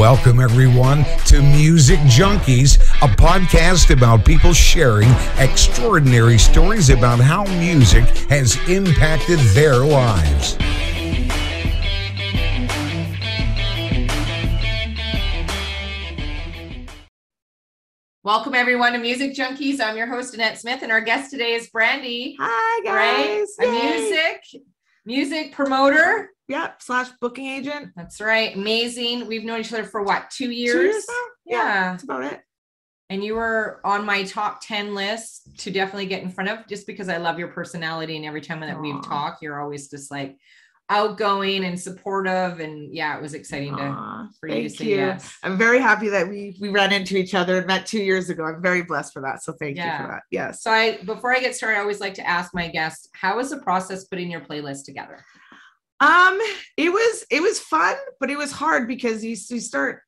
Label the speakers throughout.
Speaker 1: Welcome, everyone, to Music Junkies, a podcast about people sharing extraordinary stories about how music has impacted their lives.
Speaker 2: Welcome everyone to Music Junkies. I'm your host Annette Smith, and our guest today is Brandy.
Speaker 3: Hi
Speaker 2: Right?
Speaker 3: guys.
Speaker 2: A
Speaker 3: Yay.
Speaker 2: music music promoter.
Speaker 3: Yep. Slash booking agent.
Speaker 2: That's right. Amazing. We've known each other for what two
Speaker 3: Two
Speaker 2: years?
Speaker 3: now?
Speaker 2: Yeah.
Speaker 3: That's about it.
Speaker 2: And you were on my top 10 list to definitely get in front of just because I love your personality. And every time that we've talked, you're always just like outgoing and supportive. And yeah, it was exciting to for you to say
Speaker 3: you.
Speaker 2: yes.
Speaker 3: I'm very happy that we we ran into each other and met two years ago. I'm very blessed for that. So thank you for that. Yes.
Speaker 2: So I before I get started, I always like to ask my guests, how is the process putting your playlist together?
Speaker 3: Um, it was it was fun, but it was hard because you, you start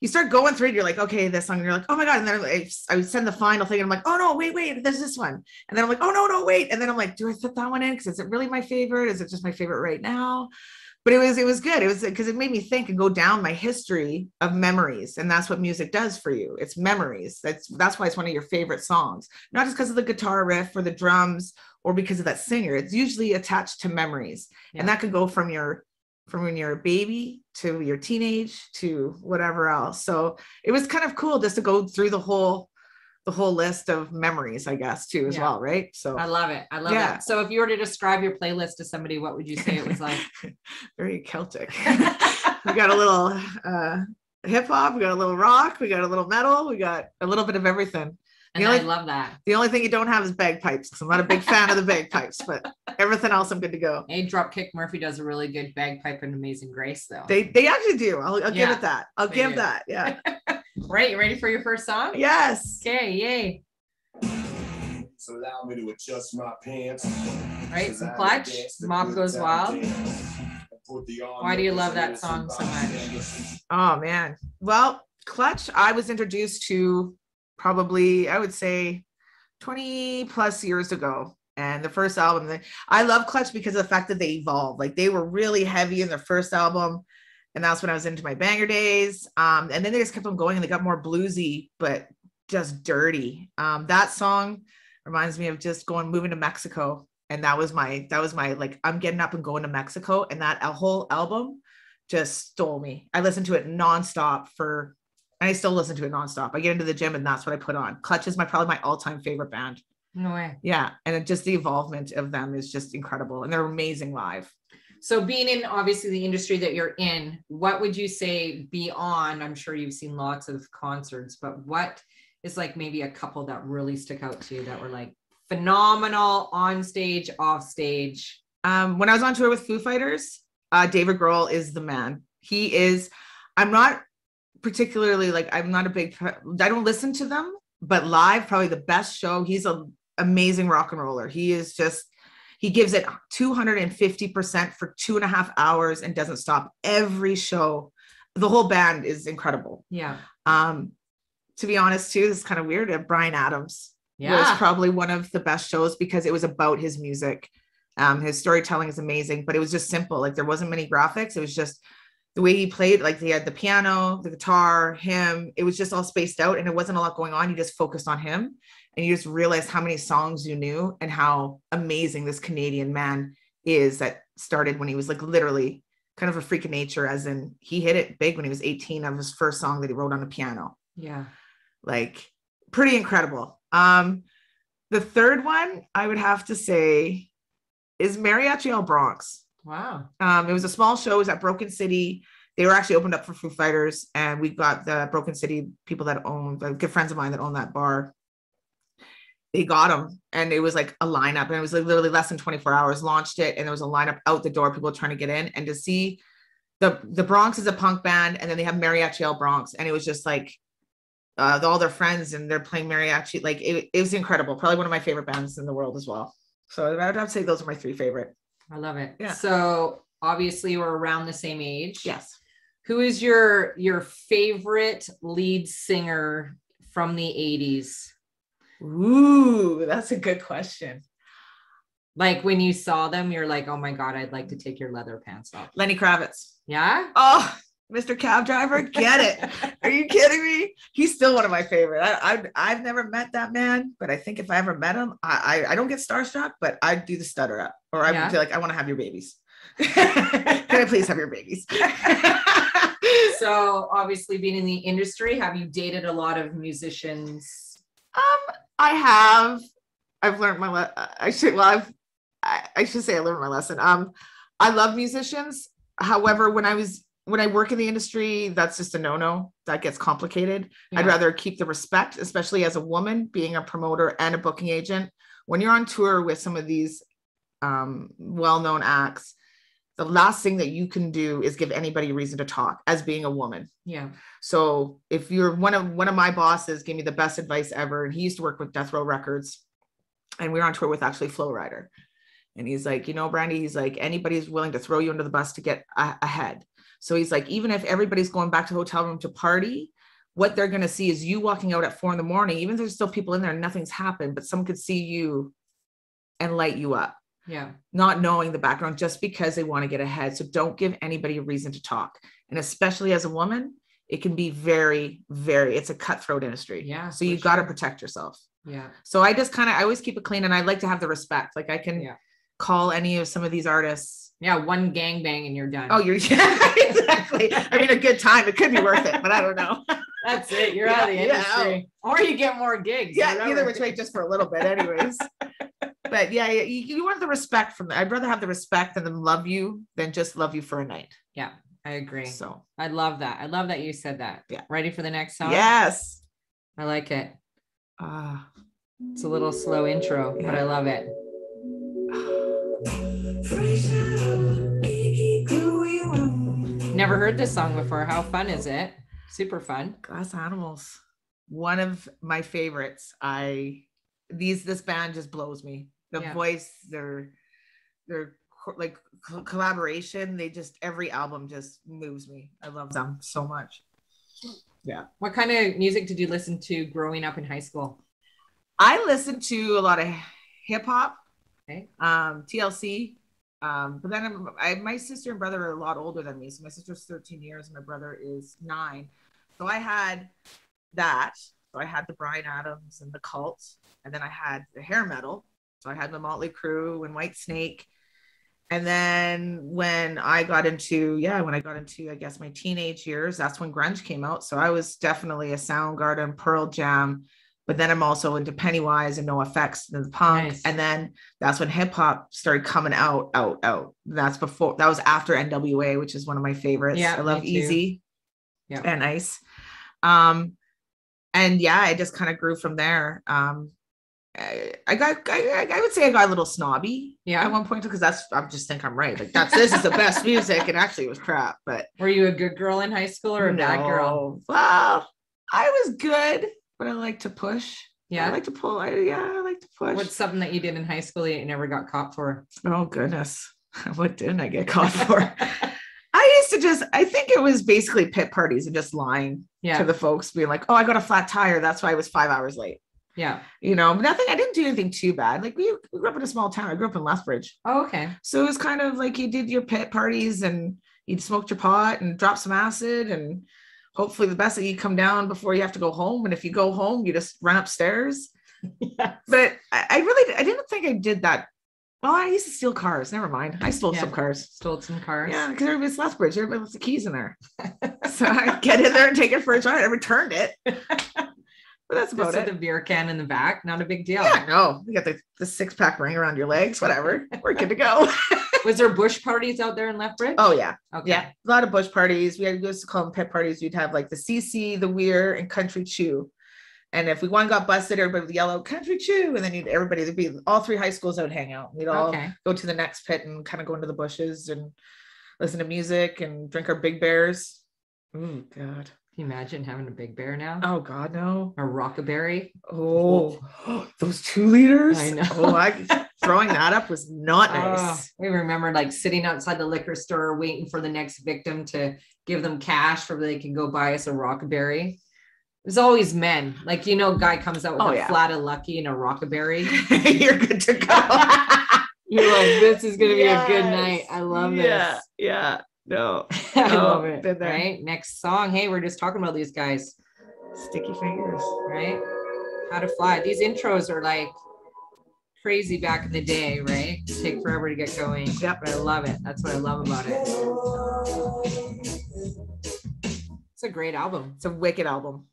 Speaker 3: you start going through it. You're like, okay, this song. And you're like, oh my god. And then I, I would send the final thing, and I'm like, oh no, wait, wait, there's this one. And then I'm like, oh no, no, wait. And then I'm like, do I put that one in? Because is it really my favorite? Is it just my favorite right now? But it was it was good. It was because it made me think and go down my history of memories, and that's what music does for you. It's memories. That's that's why it's one of your favorite songs, not just because of the guitar riff or the drums or because of that singer. It's usually attached to memories
Speaker 2: Yeah.
Speaker 3: and that could go from your from when you're a baby to your teenage to whatever else so it was kind of cool just to go through the whole the whole list of memories i guess too as
Speaker 2: Yeah.
Speaker 3: well right so
Speaker 2: I love it. I love
Speaker 3: Yeah.
Speaker 2: it. So if you were to describe your playlist to somebody, what would you say it was like?
Speaker 3: very celtic we got a little uh hip hop we got a little rock we got a little metal we got a little bit of everything
Speaker 2: And
Speaker 3: The
Speaker 2: I love that.
Speaker 3: the only thing you don't have is bagpipes because i'm not a big fan of the bagpipes but everything else i'm good to go
Speaker 2: A Dropkick Murphy does a really good bagpipe and Amazing Grace, though.
Speaker 3: they they actually do i'll, I'll give it that i'll give
Speaker 2: do.
Speaker 3: that yeah
Speaker 2: right, you ready for your first song?
Speaker 3: yes
Speaker 2: Okay, yay.
Speaker 4: So allow me to adjust my pants.
Speaker 2: Right, some clutch. Mob Goes Wild. Why do you love that song so much?
Speaker 3: Oh man. Well, Clutch, I was introduced to probably, I would say 20 plus years ago. And the first album, I love Clutch because of the fact that they evolved. Like they were really heavy in their first album. And that's when I was into my banger days. Um, and then they just kept on going and they got more bluesy, but just dirty. Um, that song reminds me of just going moving to Mexico. And that was my that was my like I'm getting up and going to Mexico. And that whole album just stole me. I listened to it nonstop for, I still listen to it nonstop. I get into the gym and that's what I put on. Clutch is my probably my all-time favorite band.
Speaker 2: No way.
Speaker 3: Yeah, and it just the involvement of them is just incredible, and they're amazing live.
Speaker 2: So being in obviously the industry that you're in, what would you say beyond? I'm sure you've seen lots of concerts, but what is like maybe a couple that really stick out to you that were like phenomenal on stage, off stage?
Speaker 3: Um, when I was on tour with Foo Fighters, uh, David Grohl is the man. He is. I'm not particularly like I'm not a big. I don't listen to them, but live probably the best show. He's a amazing rock and roller. He is just. He gives it 250% for two and a half hours and doesn't stop every show. The whole band is incredible.
Speaker 2: Yeah.
Speaker 3: Um, to be honest, too, this is kind of weird. uh, Bryan Adams was probably one of the best shows because it was about his music. Um, his storytelling is amazing, but it was just simple. Like there wasn't many graphics. It was just the way he played. Like he had the piano, the guitar, him. It was just all spaced out, and it wasn't a lot going on. You just focused on him, and you just realized how many songs you knew and how amazing this Canadian man is. That started when he was like literally kind of a freak of nature, as in he hit it big when he was 18 of his first song that he wrote on a piano
Speaker 2: Yeah.
Speaker 3: like pretty incredible. Um, the third one I would have to say is Mariachi El Bronx.
Speaker 2: Wow.
Speaker 3: Um, it was a small show. It was at Broken City. They were actually opened up for Foo Fighters, and we got the Broken City people that own, the good friends of mine that own that bar. They got them, and it was like a lineup, and it was like literally less than 24 hours. Launched it, and there was a lineup out the door, people trying to get in, and to see the the Bronx is a punk band, and then they have Mariachi El Bronx, and it was just like uh, all their friends, and they're playing mariachi. Like it, it was incredible. Probably one of my favorite bands in the world as well. So I would have to say those are my three favorite.
Speaker 2: I love it.
Speaker 3: Yeah.
Speaker 2: So obviously we're around the same age.
Speaker 3: Yes.
Speaker 2: Who is your your favorite lead singer from the 80s?
Speaker 3: Ooh, that's a good question.
Speaker 2: Like when you saw them, you're like, oh my God, I'd like to take your leather pants off.
Speaker 3: Lenny Kravitz.
Speaker 2: Yeah.
Speaker 3: Oh, Mr. Cab Driver, get it. Are you kidding me? He's still one of my favorite. I, I I've never met that man, but I think if I ever met him, I I, I don't get starstruck, but I'd do the stutter up, or I
Speaker 2: Yeah.
Speaker 3: would be like, I want to have your babies. Can I please have your babies?
Speaker 2: So obviously being in the industry, have you dated a lot of musicians?
Speaker 3: Um, I have. I've learned my. Le- I should. Well, I've. I, I should say I learned my lesson. Um, I love musicians. However, when I was when I work in the industry, that's just a no no. That gets complicated. I'd rather keep the respect, especially as a woman, being a promoter and a booking agent. When you're on tour with some of these um, well known acts, the last thing that you can do is give anybody a reason to talk as being a woman.
Speaker 2: Yeah.
Speaker 3: So if you're one of one of my bosses gave me the best advice ever, and he used to work with Death Row Records, and we were on tour with actually Flo Rida, and he's like, you know, Brandy, he's like, anybody's willing to throw you under the bus to get a- ahead. So he's like, even if everybody's going back to the hotel room to party, what they're gonna see is you walking out at four in the morning, even if there's still people in there and nothing's happened, but someone could see you and light you up
Speaker 2: Yeah.
Speaker 3: not knowing the background just because they want to get ahead. So don't give anybody a reason to talk. And especially as a woman, it can be very, very, it's a cutthroat industry.
Speaker 2: Yeah,
Speaker 3: So
Speaker 2: for
Speaker 3: you got to protect yourself.
Speaker 2: Yeah.
Speaker 3: So I just kind of, I always keep it clean and I like to have the respect. Like I can
Speaker 2: Yeah.
Speaker 3: call any of some of these artists.
Speaker 2: Yeah. One gangbang and you're done.
Speaker 3: Oh, you're yeah, exactly. I mean, a good time. It could be worth it, but I don't know.
Speaker 2: That's it. You're out of the
Speaker 3: Yeah, yeah.
Speaker 2: industry. Or you get more gigs.
Speaker 3: yeah,
Speaker 2: whatever.
Speaker 3: either which way, just for a little bit, anyways. but yeah, yeah, you, you want the respect from. I'd rather have the respect and them love you than just love you for a night.
Speaker 2: Yeah. I agree.
Speaker 3: So
Speaker 2: I love that. I love that you said that.
Speaker 3: Yeah.
Speaker 2: Ready for the next song?
Speaker 3: yes.
Speaker 2: I like it.
Speaker 3: Ah.
Speaker 2: It's a little slow intro, but I love it. Never heard this song before. How fun is it? Super fun.
Speaker 3: Glass Animals, one of my favorites. I these this band just blows me. The
Speaker 2: Yeah.
Speaker 3: voice, their their like co- collaboration. They just every album just moves me. I love them so much. Yeah.
Speaker 2: What kind of music did you listen to growing up in high school?
Speaker 3: I listened to a lot of hip hop,
Speaker 2: Okay.
Speaker 3: um, TLC. Um, but then I'm, I, my sister and brother are a lot older than me. So my sister's 13 years, and my brother is nine. So I had that. So I had the Bryan Adams and the Cult, and then I had the hair metal. So I had the Motley Crue and Whitesnake. And then when I got into, yeah, when I got into, I guess my teenage years, that's when grunge came out. So I was definitely a Soundgarden, Pearl Jam, but then I'm also into Pennywise and NOFX and the punk.
Speaker 2: Nice.
Speaker 3: And then that's when hip hop started coming out, out, out. That's before that was after NWA, which is one of my favorites.
Speaker 2: Yeah,
Speaker 3: I love. Easy
Speaker 2: Yeah.
Speaker 3: and Ice. Um, and yeah, I just kind of grew from there. Um, I, I got, I, I would say I got a little snobby
Speaker 2: Yeah.
Speaker 3: at one point because that's I just think I'm right. Like that's this is the best music, and actually it was crap. But
Speaker 2: Were you a good girl in high school or a bad girl?
Speaker 3: no. Well, I was good, but I like to push.
Speaker 2: Yeah.
Speaker 3: I like to pull. I, yeah, I like to push.
Speaker 2: What's something that you did in high school that you never got caught for?
Speaker 3: oh goodness, what didn't I get caught for? I used to just. I think it was basically pit parties and just lying
Speaker 2: Yeah.
Speaker 3: to the folks, being like, "Oh, I got a flat tire. That's why I was five hours late."
Speaker 2: yeah.
Speaker 3: You know, nothing. I didn't do anything too bad. Like we, we grew up in a small town. I grew up in Lethbridge.
Speaker 2: Oh, okay.
Speaker 3: So it was kind of like you did your pit parties and you'd smoked your pot and drop some acid and hopefully the best that you come down before you have to go home. And if you go home, you just run upstairs.
Speaker 2: Yeah.
Speaker 3: But I, I really I didn't think I did that. Well, I used to steal cars. Never mind. I stole
Speaker 2: Yeah.
Speaker 3: some cars.
Speaker 2: Stole some cars.
Speaker 3: Yeah, because everybody's Lethbridge. Everybody left the keys in there. so I get in there and take it for a drive. I returned it. But that's about
Speaker 2: Just
Speaker 3: it.
Speaker 2: the beer can in the back. Not a big deal.
Speaker 3: Yeah, no, you got the, the six pack ring around your legs, whatever. We're good to go.
Speaker 2: Was there bush parties out there in Lethbridge?
Speaker 3: oh, yeah.
Speaker 2: okay.
Speaker 3: Yeah, a lot of bush parties. We had we used to call them pet parties. We'd have like the CC, the Weir, and Country Chew. And if we one got busted, everybody would yell out Country Chew, and then you'd everybody there'd be all three high schools that would hang out. We'd all
Speaker 2: Okay.
Speaker 3: go to the next pit and kind of go into the bushes and listen to music and drink our big bears. Oh God.
Speaker 2: Can you imagine having a big bear now?
Speaker 3: Oh God, no.
Speaker 2: A rockaberry?
Speaker 3: Oh, those two liters.
Speaker 2: I know.
Speaker 3: Oh, I throwing that up was not ah, nice.
Speaker 2: Oh, we remember like sitting outside the liquor store waiting for the next victim to give them cash for they can go buy us a rockaberry. It was always men. Like, you know, guy comes out with
Speaker 3: Oh,
Speaker 2: a
Speaker 3: yeah.
Speaker 2: flat of lucky and a rockaberry.
Speaker 3: You're good to go.
Speaker 2: You're like, this is gonna be a good night. I love
Speaker 3: yeah,
Speaker 2: this.
Speaker 3: Yeah. No.
Speaker 2: I love it. Right. Next song. Hey, we're just talking about these guys,
Speaker 3: Sticky fingers.
Speaker 2: right? How to fly. These intros are like crazy back in the day, right? Take forever to get going.
Speaker 3: Yep.
Speaker 2: But I love it. That's what I love about it. It's a great album.
Speaker 3: It's a wicked album.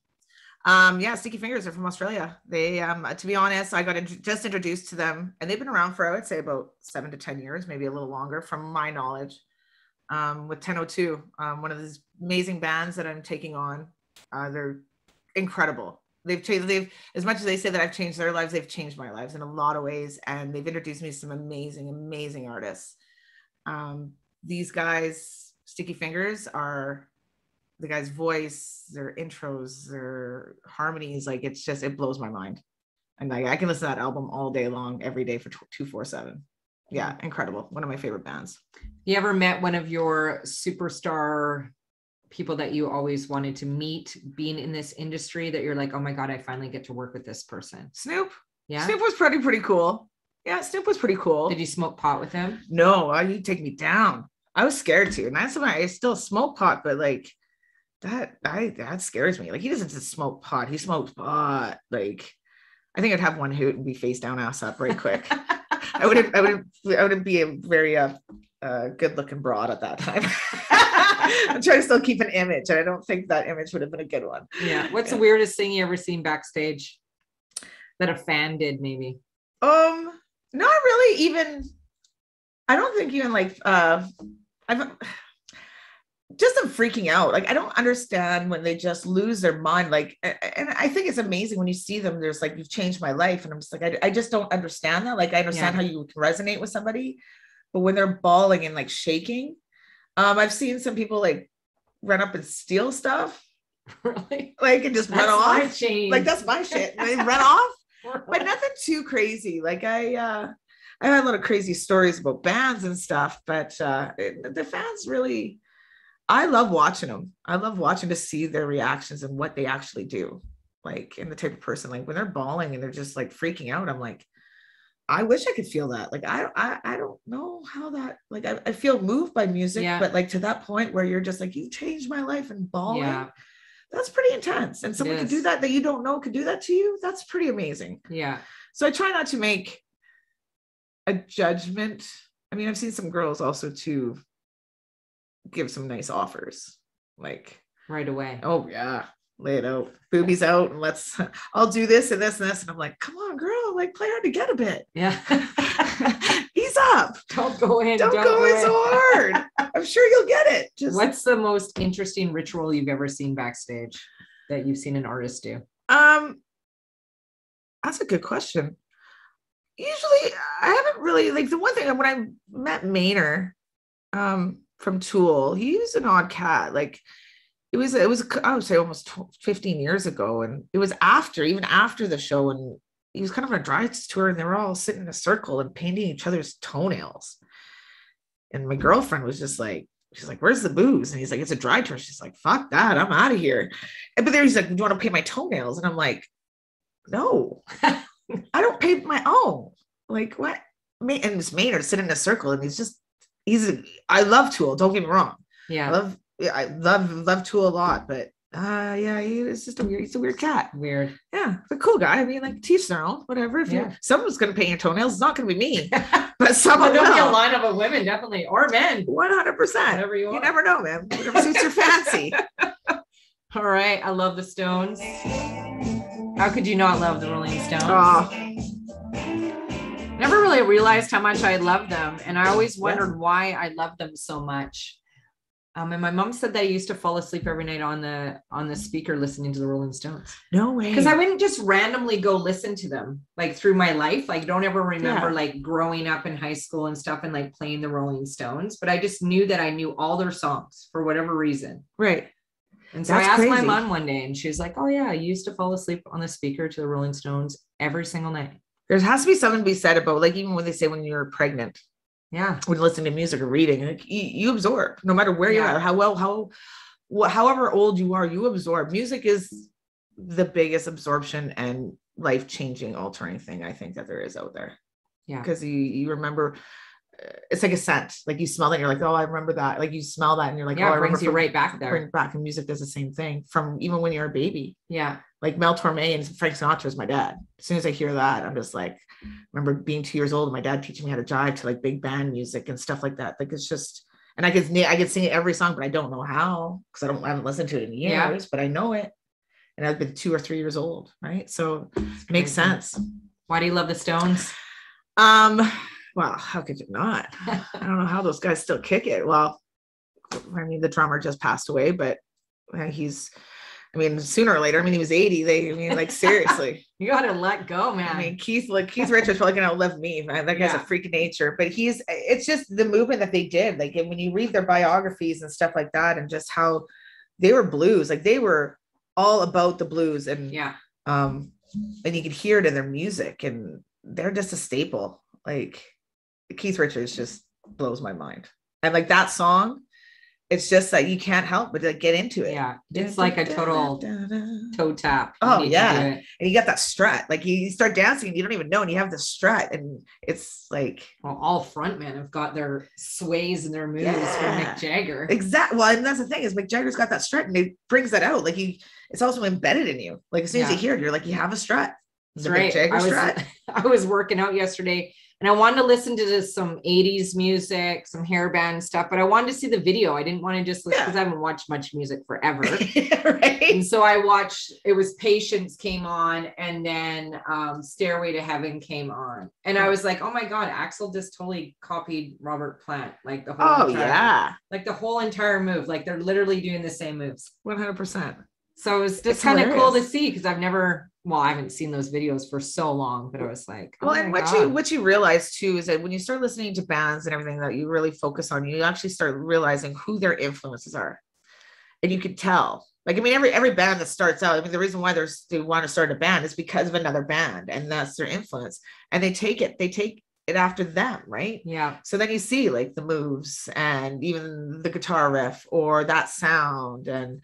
Speaker 3: Um, yeah, Sticky Fingers are from Australia. They, um, to be honest, I got int- just introduced to them, and they've been around for I would say about seven to ten years, maybe a little longer, from my knowledge. Um, with 1002, um, one of these amazing bands that I'm taking on. Uh, they're incredible. They've changed. They've as much as they say that I've changed their lives, they've changed my lives in a lot of ways, and they've introduced me to some amazing, amazing artists. Um, these guys, Sticky Fingers, are the guy's voice, their intros, their harmonies, like it's just it blows my mind. And like I can listen to that album all day long, every day for two four seven. Yeah, incredible. One of my favorite bands.
Speaker 2: You ever met one of your superstar people that you always wanted to meet being in this industry that you're like, oh my God, I finally get to work with this person?
Speaker 3: Snoop.
Speaker 2: Yeah.
Speaker 3: Snoop was pretty pretty cool. Yeah, Snoop was pretty cool.
Speaker 2: Did you smoke pot with him?
Speaker 3: no, you take me down. I was scared to, and that's why I still smoke pot, but like that, I that scares me. Like he doesn't just smoke pot; he smokes pot. Like I think I'd have one hoot and be face down, ass up, right quick. I wouldn't, I wouldn't, I wouldn't be a very uh, uh, good-looking broad at that time. I'm trying to still keep an image, and I don't think that image would have been a good one.
Speaker 2: Yeah. What's the weirdest thing you ever seen backstage that a fan did, maybe?
Speaker 3: Um, not really even I don't think even like uh I've just them freaking out. Like I don't understand when they just lose their mind. Like and I think it's amazing when you see them, there's like you've changed my life. And I'm just like, I, I just don't understand that. Like I understand how you can resonate with somebody, but when they're bawling and like shaking, um, I've seen some people like run up and steal stuff,
Speaker 2: really?
Speaker 3: like and just
Speaker 2: That's
Speaker 3: run off. Like that's my shit. And they run off but nothing too crazy. Like I, uh, I had a lot of crazy stories about bands and stuff, but uh, it- the fans really, I love watching them. I love watching to see their reactions and what they actually do. Like, and the type of person, like when they're bawling and they're just like freaking out, I'm like, I wish I could feel that. Like, I, I, I don't know how that. Like, I, I feel moved by music,
Speaker 2: Yeah.
Speaker 3: but like to that point where you're just like, you changed my life and bawling.
Speaker 2: yeah.
Speaker 3: That's pretty intense. And someone could do that that you don't know could do that to you. That's pretty amazing.
Speaker 2: Yeah.
Speaker 3: So I try not to make a judgment. I mean, I've seen some girls also to give some nice offers, like,
Speaker 2: Right away.
Speaker 3: oh yeah, lay it out, boobies out, and let's. I'll do this and this and this, and I'm like, come on, girl, like play hard to get a bit.
Speaker 2: Yeah.
Speaker 3: Ease up.
Speaker 2: don't go in.
Speaker 3: Don't, go in so hard. I'm sure you'll get it. Just
Speaker 2: What's the most interesting ritual you've ever seen backstage that you've seen an artist do?
Speaker 3: Um, that's a good question. Usually, I haven't really like the one thing when I met Maynard um, from Tool. He was an odd cat. Like it was, it was I would say almost tw- 15 years ago, and it was after, even after the show, and he was kind of on a dry tour, and they were all sitting in a circle and painting each other's toenails. And my girlfriend was just like, she's like, "Where's the booze?" And he's like, "It's a dry tour." She's like, "Fuck that, I'm out of here." And- But then he's like, "Do you want to paint my toenails?" And I'm like, "No, I don't paint my own." Like what? And this Maynard sitting in a circle, and he's just, he's. A, I love Tool. Don't get me wrong.
Speaker 2: Yeah, I
Speaker 3: love, yeah, I love love Tool a lot, but uh, yeah, he is just a weird. He's a weird cat.
Speaker 2: Weird.
Speaker 3: Yeah, a cool guy. I mean, like their own, whatever. If
Speaker 2: Yeah.
Speaker 3: you someone's gonna paint your toenails, it's not gonna be me, but someone
Speaker 2: there'll be a
Speaker 3: line
Speaker 2: lineup of women, definitely, or men.
Speaker 3: One hundred percent.
Speaker 2: Whatever you
Speaker 3: You never know, man. Whatever suits your fancy.
Speaker 2: All right. I love the Stones. How could you not love the Rolling Stones?
Speaker 3: Oh,
Speaker 2: Never really realized how much I loved them. And I always
Speaker 3: Yeah.
Speaker 2: wondered why I loved them so much. Um, and my mom said that I used to fall asleep every night on the on the speaker listening to the Rolling Stones.
Speaker 3: no way.
Speaker 2: Because I wouldn't just randomly go listen to them like through my life. Like don't ever remember
Speaker 3: Yeah.
Speaker 2: like growing up in high school and stuff and like playing the Rolling Stones. But I just knew that I knew all their songs for whatever reason.
Speaker 3: right.
Speaker 2: And so
Speaker 3: That's
Speaker 2: I asked my mom one day and she was like, Oh yeah, I used to fall asleep on the speaker to the Rolling Stones every single night.
Speaker 3: There has to be something to be said about like even when they say when you're pregnant,
Speaker 2: Yeah.
Speaker 3: when you listen to music or reading, like you, you absorb no matter where you're how well, how wh- however old you are, you absorb. Music is the biggest absorption and life changing, altering thing I think that there is out there.
Speaker 2: Yeah.
Speaker 3: because you you remember it's like a scent. Like you smell that, you're like, oh, I remember that. Like you smell that, and you're like,
Speaker 2: yeah,
Speaker 3: oh,
Speaker 2: it brings you
Speaker 3: from-
Speaker 2: right back there.
Speaker 3: Bring back, and music does the same thing from even when you're a baby.
Speaker 2: Yeah.
Speaker 3: Like Mel Torme and Frank Sinatra is my dad. As soon as I hear that, I'm just like, remember being two years old and my dad teaching me how to jive to like big band music and stuff like that. Like it's just, and I could I could sing every song, but I don't know how because I don't I haven't listened to it in years,
Speaker 2: Yeah.
Speaker 3: but I know it. And I've been two or three years old, right? So it makes sense.
Speaker 2: Why do you love the Stones?
Speaker 3: Um, well, how could you not? I don't know how those guys still kick it. Well, I mean, the drummer just passed away, but uh, he's, I mean, sooner or later, I mean, he was 80. They, I mean, like, seriously.
Speaker 2: you gotta let go, man.
Speaker 3: I mean, Keith, like, Keith Richards probably gonna outlive me. Man. That guy's
Speaker 2: Yeah.
Speaker 3: a freak of nature, but he's, it's just the movement that they did. Like, when you read their biographies and stuff like that, and just how they were blues, like, they were all about the blues and,
Speaker 2: yeah.
Speaker 3: um and you could hear it in their music and they're just a staple like keith richards just blows my mind and like that song it's just that you can't help but like get into it
Speaker 2: Yeah. It's like a total toe tap.
Speaker 3: Oh, yeah. and you got that strut like you start dancing and you don't even know and you have the strut and it's like
Speaker 2: Well, all frontmen have got their sways and their moves from Mick Jagger.
Speaker 3: Exactly. well and that's the thing is mick jagger's got that strut and it brings that out like he it's also embedded in you like as soon as you hear it you're like you have a strut the
Speaker 2: right.
Speaker 3: mick jagger
Speaker 2: I was,
Speaker 3: strut
Speaker 2: I was working out yesterday and I wanted to listen to this, some 80s music, some hair band stuff, but I wanted to see the video. I didn't want to just listen
Speaker 3: Yeah.
Speaker 2: because I haven't watched much music forever.
Speaker 3: right
Speaker 2: and so I watched it was Patience came on and then um Stairway to Heaven came on. And I was like, oh my god, Axl just totally copied Robert Plant, like the whole
Speaker 3: oh
Speaker 2: entire-
Speaker 3: yeah
Speaker 2: like the whole entire move. Like they're literally doing the same moves.
Speaker 3: 100%
Speaker 2: So it was
Speaker 3: It's
Speaker 2: just kind of cool to see because I've never well, I haven't seen those videos for so long, but I was like, oh
Speaker 3: well and what
Speaker 2: God.
Speaker 3: you what you realize too is that when you start listening to bands and everything that you really focus on you actually start realizing who their influences are. And you can tell. Like i mean every every band that starts out i mean the reason why there's they want to start a band is because of another band and that's their influence. And they take it they take it after them right?
Speaker 2: Yeah,
Speaker 3: so then you see like the moves and even the guitar riff or that sound and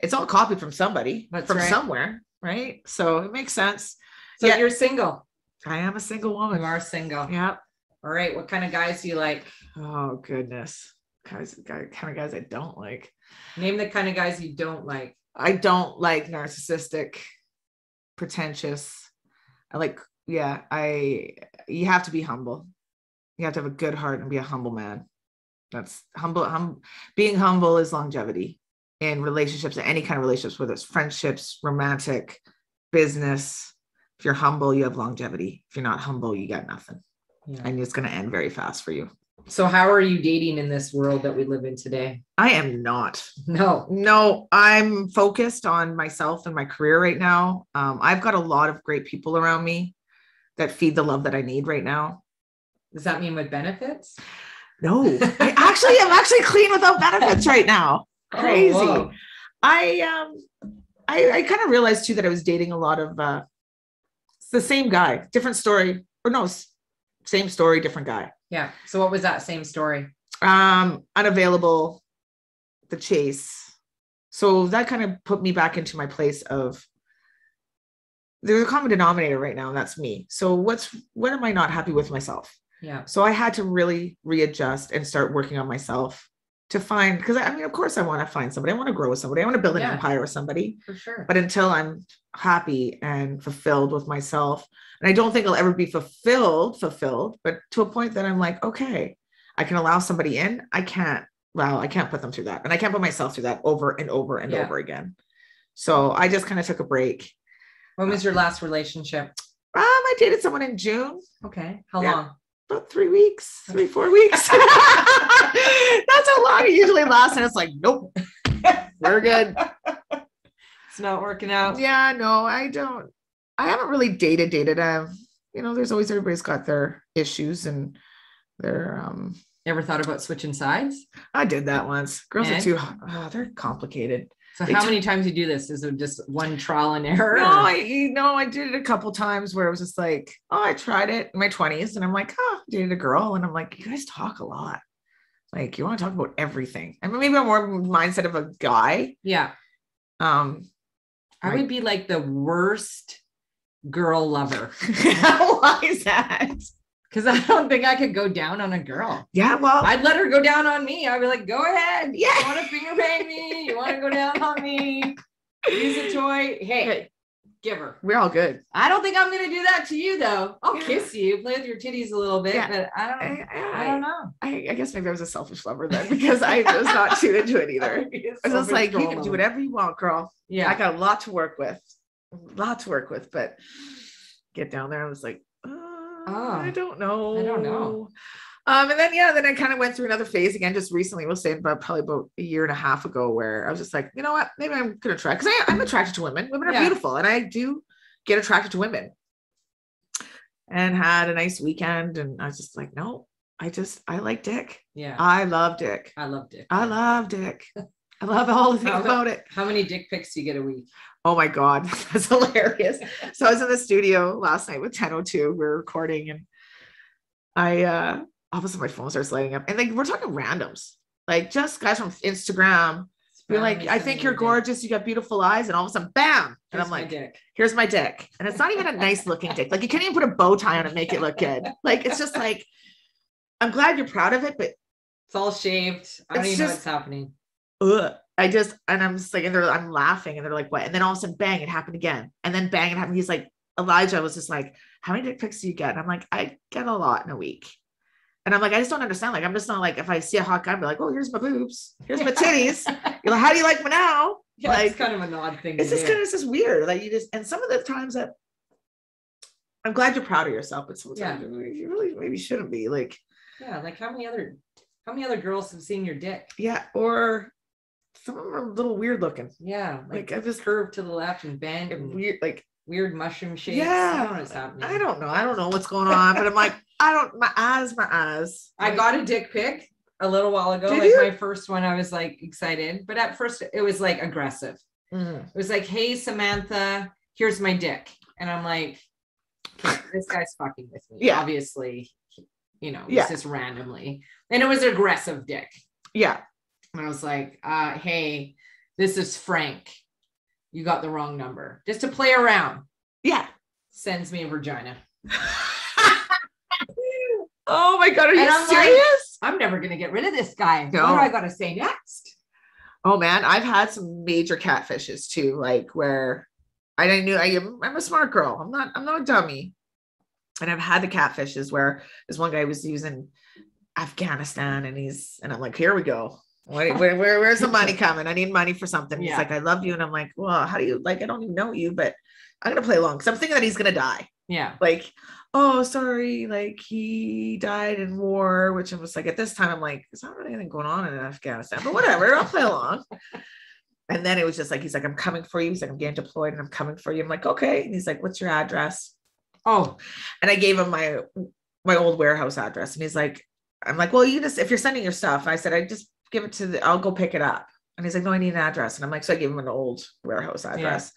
Speaker 3: it's all copied from somebody
Speaker 2: That's
Speaker 3: from
Speaker 2: right.
Speaker 3: somewhere right so it makes sense
Speaker 2: so
Speaker 3: Yeah.
Speaker 2: you're single.
Speaker 3: i am a single woman You
Speaker 2: are single.
Speaker 3: yeah
Speaker 2: All right. What kind of guys do you like?
Speaker 3: Oh goodness, guys, guy, kind of guys I don't like.
Speaker 2: Name the kind of guys you don't like.
Speaker 3: I don't like narcissistic, pretentious. I like, yeah, I. You have to be humble. You have to have a good heart and be a humble man. That's humble. Hum, being humble is longevity in relationships, any kind of relationships, whether it's friendships, romantic, business. If you're humble, you have longevity. If you're not humble, you got nothing,
Speaker 2: Yeah.
Speaker 3: and it's going to end very fast for you.
Speaker 2: So how are you dating in this world that we live in today?
Speaker 3: I am not.
Speaker 2: No.
Speaker 3: No, I'm focused on myself and my career right now. Um, I've got a lot of great people around me that feed the love that I need right now.
Speaker 2: Does that mean with benefits?
Speaker 3: No, I actually am actually clean without benefits right now. Crazy.
Speaker 2: Oh.
Speaker 3: I um I, I kind of realized too that I was dating a lot of uh it's the same guy, different story, or no, same story, different guy.
Speaker 2: Yeah. So what was that same story?
Speaker 3: um unavailable the chase so that kind of put me back into my place of there's a common denominator right now and that's me so what's what am i not happy with myself
Speaker 2: Yeah.
Speaker 3: so i had to really readjust and start working on myself to find because i mean of course i want to find somebody i want to grow with somebody i want to build an
Speaker 2: Yeah.
Speaker 3: empire with somebody
Speaker 2: For sure.
Speaker 3: but until i'm happy and fulfilled with myself and i don't think i'll ever be fulfilled fulfilled but to a point that i'm like okay i can allow somebody in i can't well i can't put them through that and i can't put myself through that over and over and
Speaker 2: Yeah.
Speaker 3: over again so i just kind of took a break
Speaker 2: when was your last relationship?
Speaker 3: um i dated someone in june
Speaker 2: Okay. How
Speaker 3: Yeah.
Speaker 2: long?
Speaker 3: About three weeks three four weeks that's how long it usually lasts and it's like nope we're good
Speaker 2: It's not working out.
Speaker 3: Yeah, no, I don't. I haven't really dated dated. Um, you know, there's always everybody's got their issues and their um.
Speaker 2: Ever thought about switching sides?
Speaker 3: I did that once. Girls
Speaker 2: And?
Speaker 3: are too. Oh, they're complicated.
Speaker 2: So how many times you do this? Is it just one trial and error?
Speaker 3: No, I you know I did it a couple times where it was just like, oh, I tried it in my twenties, and I'm like, oh, dated a girl, and I'm like, you guys talk a lot. Like you want to talk about everything. I mean, maybe I'm more mindset of a guy.
Speaker 2: yeah.
Speaker 3: Um,
Speaker 2: I
Speaker 3: Right.
Speaker 2: would be like the worst girl lover
Speaker 3: why is that?
Speaker 2: Because I don't think I could go down on a girl.
Speaker 3: Yeah, well,
Speaker 2: I'd let her go down on me. I'd be like, go ahead.
Speaker 3: Yeah.
Speaker 2: You want to finger bang me? You want to go down on me? Use a toy. Hey, give her.
Speaker 3: we're all good.
Speaker 2: I don't think I'm gonna do that to you though. I'll
Speaker 3: Yeah.
Speaker 2: kiss you, play with your titties a little bit,
Speaker 3: Yeah.
Speaker 2: but I don't.
Speaker 3: I,
Speaker 2: I don't know.
Speaker 3: I, I guess maybe I was a selfish lover then because I was not too into it either. I was like, you can do whatever you want, girl.
Speaker 2: Yeah.
Speaker 3: I got a lot to work with, a lot to work with, but get down there. I was like, uh, I don't know.
Speaker 2: Oh. I don't know.
Speaker 3: Um, and then yeah, then I kind of went through another phase again just recently. We'll say about probably about a year and a half ago, where I was just like, you know what, maybe I'm gonna try because I'm attracted to women. Women are
Speaker 2: Yeah.
Speaker 3: beautiful, and I do get attracted to women. And had a nice weekend, and I was just like, no, I just I like Dick.
Speaker 2: yeah.
Speaker 3: I love Dick.
Speaker 2: I loved dick.
Speaker 3: I love Dick. I love all the things
Speaker 2: How-
Speaker 3: about it.
Speaker 2: How many dick pics do you get a week?
Speaker 3: Oh my God, that's hilarious. So I was in the studio last night with 1002. We were recording and I uh all of a sudden my phone starts lighting up. And like we're talking randoms, like just guys from Instagram. You're like, I think you're gorgeous, you got beautiful eyes, and all of a sudden, bam. And
Speaker 2: Here's
Speaker 3: I'm
Speaker 2: my
Speaker 3: like,
Speaker 2: dick.
Speaker 3: here's my dick. And it's not even a nice looking dick. Like you can't even put a bow tie on it and make it look good. Like it's just like, I'm glad you're proud of it, but
Speaker 2: It's all shaved. I don't even know what's happening.
Speaker 3: Ugh. I just and I'm just like, and they're I'm laughing, and they're like, what? And then all of a sudden, bang, it happened again. And then bang, it happened. He's like, Elijah was just like, how many dick pics do you get? And I'm like, I get a lot in a week. And I'm like, I just don't understand. Like, I'm just not like, if I see a hot guy, I'm like, oh, here's my boobs, here's my titties. You're like, how do you like me now?
Speaker 2: Yeah,
Speaker 3: like,
Speaker 2: it's kind of an odd thing.
Speaker 3: it's just
Speaker 2: do.
Speaker 3: kind of it's just weird. Like you just and some of the times that I'm glad you're proud of yourself, but sometimes you really maybe shouldn't be. Like,
Speaker 2: yeah. Like how many other how many other girls have seen your dick?
Speaker 3: yeah, or some of them are a little weird looking.
Speaker 2: Yeah, like,
Speaker 3: Like I just
Speaker 2: curved to the left and bent
Speaker 3: and weird like
Speaker 2: weird mushroom shapes. I
Speaker 3: Yeah,
Speaker 2: don't know what's happening.
Speaker 3: I don't know. I don't know what's going on, but I'm like, I don't my eyes, my eyes.
Speaker 2: I
Speaker 3: Like,
Speaker 2: got a dick pic a little while ago.
Speaker 3: Did
Speaker 2: like
Speaker 3: you?
Speaker 2: my first one, I was like excited, but at first it was like aggressive.
Speaker 3: Mhm.
Speaker 2: It was like, "Hey Samantha, here's my dick," and I'm like, "This guy's fucking with me."
Speaker 3: Yeah.
Speaker 2: obviously, you know,
Speaker 3: Yeah.
Speaker 2: it's just randomly, and it was aggressive dick.
Speaker 3: Yeah.
Speaker 2: And I was like, uh, "Hey, this is Frank. You got the wrong number." Just to play around,
Speaker 3: Yeah.
Speaker 2: sends me a vagina.
Speaker 3: oh my god, are you
Speaker 2: I'm like-
Speaker 3: serious?
Speaker 2: I'm never gonna get rid of this guy.
Speaker 3: No.
Speaker 2: What do I gotta say next?
Speaker 3: Oh man, I've had some major catfishes too, like where I knew I am I'm a smart girl. I'm not I'm not a dummy. And I've had the catfishes where this one guy was using Afghanistan and he's and I'm like, here we go. Where, where, where- where's the money coming? I need money for something. He's like, I love you. And I'm like, well, how do you like? I don't even know you, but I'm gonna play along because I'm thinking that he's gonna die.
Speaker 2: Yeah.
Speaker 3: Like, oh, sorry, like he died in war, which I was like, at this time, I'm like, there's not really anything going on in Afghanistan, but whatever, I'll play along. And then it was just like, he's like, I'm coming for you. He's like, I'm getting deployed and I'm coming for you. I'm like, okay. And he's like, what's your address?
Speaker 2: Oh,
Speaker 3: And I gave him my my old warehouse address. And he's like, I'm like, well, you just if you're sending your stuff, I said, I just give it to the I'll go pick it up. And he's like, no, I need an address. And I'm like, so I gave him an old warehouse address.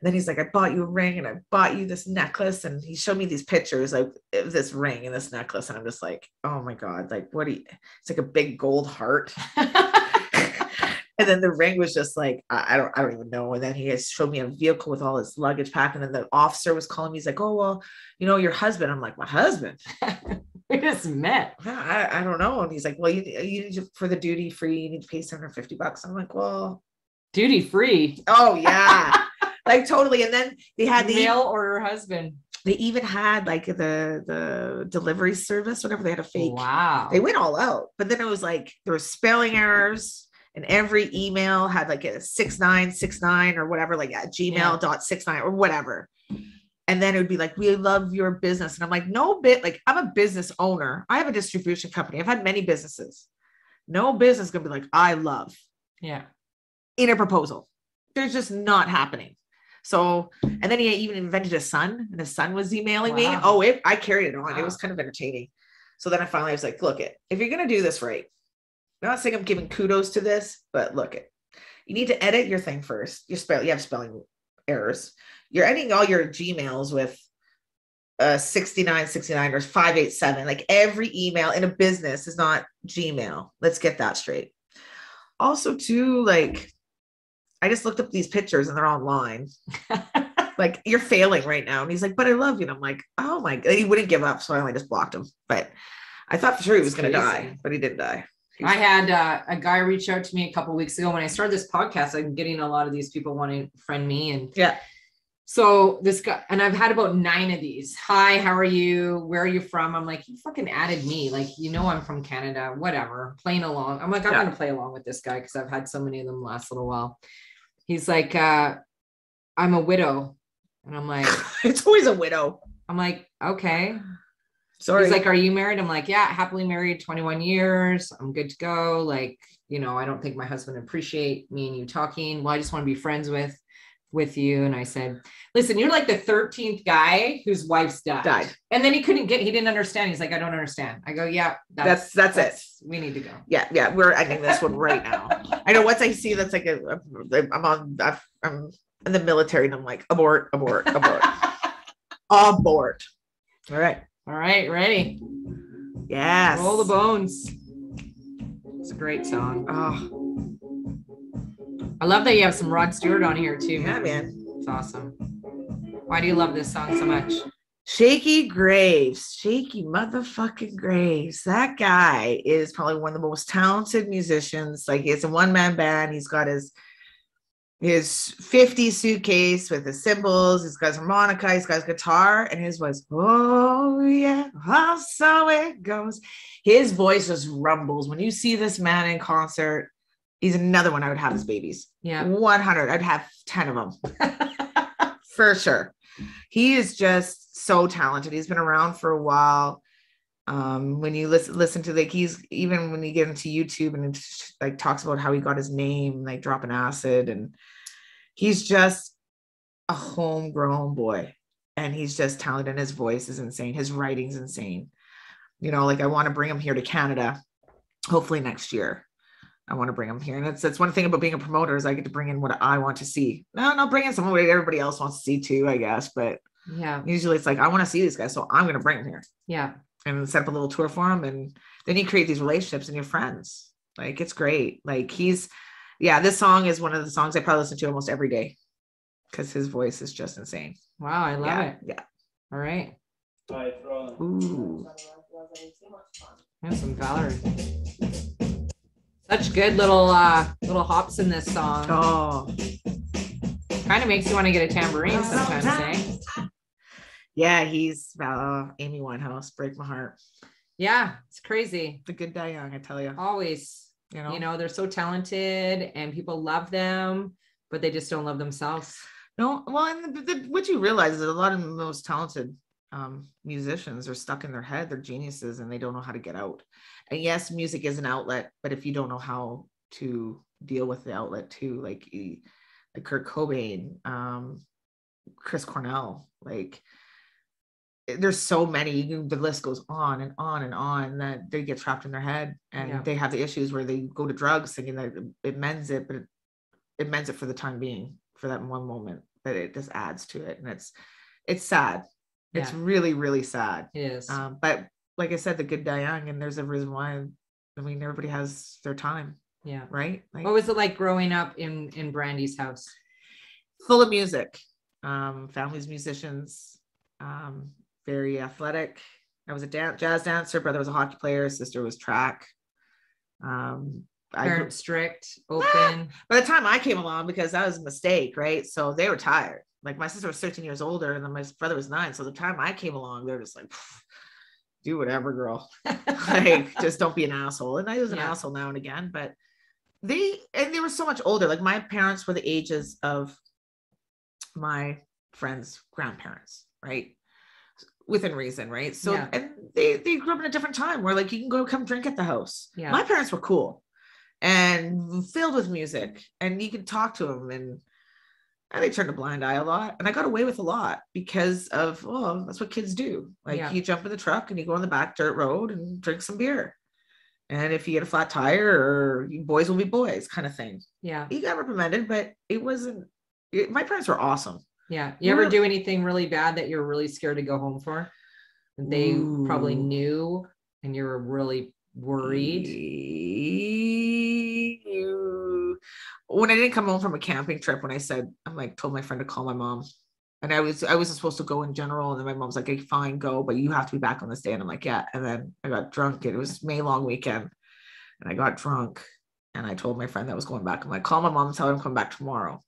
Speaker 3: And then he's like, I bought you a ring and I bought you this necklace. And he showed me these pictures like of this ring and this necklace. And I'm just like, oh my God, like what do you it's like a big gold heart. and then the ring was just like, I, I don't I don't even know. And then he has showed me a vehicle with all his luggage packed. And then the officer was calling me. He's like, Oh, well, you know, your husband. I'm like, My husband?
Speaker 2: we just met.
Speaker 3: Yeah, I, I don't know. And he's like, Well, you, you need to for the duty free, you need to pay 750 bucks. I'm like, Well,
Speaker 2: Duty free.
Speaker 3: oh yeah. like totally. And then they had the
Speaker 2: Mail order husband.
Speaker 3: they even had like the the delivery service, whatever they had a fake.
Speaker 2: Wow.
Speaker 3: They went all out, but then it was like there were spelling errors, and every email had like a six nine six nine or whatever, like at gmail dot six nine or whatever. And then it would be like, we love your business. And I'm like, no bit, like I'm a business owner. I have a distribution company. I've had many businesses. No business is gonna be like, I love
Speaker 2: yeah.
Speaker 3: in a proposal. There's just not happening. So, and then he even invented a son, and his son was emailing me. Oh, it, I carried it on. It was kind of entertaining. So then I finally was like, look it, if you're gonna do this right, I'm not saying I'm giving kudos to this, but look it, you need to edit your thing first. You spell, you have spelling errors. You're ending all your Gmails with uh 69, 69 or 587. Like every email in a business is not Gmail. Let's get that straight. Also, too, like I just looked up these pictures and they're online. like you're failing right now. And he's like, but I love you. And I'm like, oh my god. He wouldn't give up. So I only just blocked him. But I thought for sure he was gonna die, but he didn't die.
Speaker 2: I had uh, a guy reach out to me a couple weeks ago when I started this podcast. I'm getting a lot of these people wanting to friend me, and
Speaker 3: Yeah.
Speaker 2: So this guy, and I've had about nine of these. Hi, how are you? Where are you from? I'm like, you fucking added me. Like, you know, I'm from Canada. Whatever. Playing along. I'm like, I'm
Speaker 3: Yeah.
Speaker 2: gonna play along with this guy because I've had so many of them last little while. He's like, uh, I'm a widow, and I'm like,
Speaker 3: it's always a widow.
Speaker 2: I'm like, okay.
Speaker 3: Sorry.
Speaker 2: He's like, Are you married? I'm like, Yeah, happily married, 21 years. I'm good to go. Like, you know, I don't think my husband appreciate me and you talking. Well, I just want to be friends with with you. And I said, Listen, you're like the 13th guy whose wife's died.
Speaker 3: Died.
Speaker 2: And then he couldn't get, he didn't understand. He's like, I don't understand. I go, Yeah,
Speaker 3: That's- that's it.
Speaker 2: We need to go.
Speaker 3: yeah, yeah, we're ending this one right now. I know once I see that's like a, I'm on I'm in the military and I'm like abort, abort, abort, abort. All right.
Speaker 2: All right, ready.
Speaker 3: Yes.
Speaker 2: Roll the bones. It's a great song.
Speaker 3: Oh,
Speaker 2: I love that you have some Rod Stewart on here too,
Speaker 3: yeah,
Speaker 2: man. It's awesome. Why do you love this song so much?
Speaker 3: Shakey Graves, Shakey motherfucking Graves. That guy is probably one of the most talented musicians. Like it's a one man band. He's got his his 50 suitcase with his cymbals. He's got his harmonica. He's got his guitar, and his voice. Oh yeah, oh, so it goes. His voice just rumbles when you see this man in concert. He's another one I would have as babies.
Speaker 2: Yeah.
Speaker 3: 100. I'd have 10 of them for sure. He is just so talented. He's been around for a while. Um, when you listen listen to like he's even when you get into YouTube and like talks about how he got his name, like dropping acid, and he's just a homegrown boy, and he's just talented. And his voice is insane. His writing's insane. You know, like I want to bring him here to Canada, hopefully next year. I want to bring him here. And that's that's one thing about being a promoter is I get to bring in what I want to see. No, no, bring in someone everybody else wants to see too, I guess. But
Speaker 2: Yeah.
Speaker 3: usually it's like I want to see these guys, so I'm gonna bring them here
Speaker 2: Yeah.
Speaker 3: and set up a little tour for him And then you create these relationships and your friends. Like it's great. Like he's yeah, this song is one of the songs I probably listen to almost every day because his voice is just insane.
Speaker 2: Wow. I love
Speaker 3: yeah,
Speaker 2: it.
Speaker 3: yeah.
Speaker 2: All right.
Speaker 3: Ooh.
Speaker 2: Have some Valerie. Such good little uh little hops in this song.
Speaker 3: Oh
Speaker 2: Kind of makes you want to get a tambourine sometimes, eh?
Speaker 3: yeah, he's uh, Amy Winehouse, break my heart.
Speaker 2: Yeah, it's crazy.
Speaker 3: The good die young, I tell you.
Speaker 2: Always,
Speaker 3: You know,
Speaker 2: you know, they're so talented and people love them, but they just don't love themselves.
Speaker 3: No, well, and the, the, what you realize is that a lot of the most talented um, musicians are stuck in their head. They're geniuses and they don't know how to get out. And yes, music is an outlet, but if you don't know how to deal with the outlet too, like like Kurt Cobain, um, Chris Cornell, like there's so many. Can- the list goes on and on and on that they get trapped in their head and
Speaker 2: Yeah.
Speaker 3: they have the issues where they go to drugs thinking that it- mends it, but it, it mends it for the time being for that one moment but it just adds to it and it's it's sad it's really really sad
Speaker 2: yes
Speaker 3: um but like i said the good die young and there's a reason why i mean everybody has their time
Speaker 2: yeah.
Speaker 3: right like
Speaker 2: What was it like growing up in in Brandy's house?
Speaker 3: full of music um families musicians um very athletic i was a dan- jazz dancer brother was a hockey player sister was track um I, grew-
Speaker 2: strict, open.
Speaker 3: by the time I came along, because that was a mistake, right? So they were tired. Like my sister was 13 years older, and then my brother was nine. So the time I came along, they're just like, do whatever, girl. like, just don't be an asshole. And I was an
Speaker 2: Yeah.
Speaker 3: asshole now and again, but they and they were so much older. Like my parents were the ages of my friends' grandparents, right? Within reason, right? So
Speaker 2: Yeah.
Speaker 3: and they they grew up in a different time where like you can go come drink at the house.
Speaker 2: Yeah.
Speaker 3: My parents were cool and filled with music, and you could talk to them and and they turned a blind eye a lot. And I got away with a lot because of, oh, that's what kids do. Like
Speaker 2: Yeah.
Speaker 3: you jump in the truck and you go on the back dirt road and drink some beer. And if you get a flat tire or boys will be boys kind of thing.
Speaker 2: yeah.
Speaker 3: You got reprimanded, but it wasn't, it, my parents were awesome.
Speaker 2: Yeah. You ever do anything really bad that you're really scared to go home for? They probably knew and you were really worried.
Speaker 3: When I didn't come home from a camping trip, when I said, I'm like, told my friend to call my mom And I was I wasn't supposed to go in general. And then my mom's like, hey, fine, go, but you have to be back on this day. And I'm like, yeah. And then I got drunk. It was May long weekend. And I got drunk. And I told my friend that I was going back. I'm like, call my mom and tell her I'm coming back tomorrow.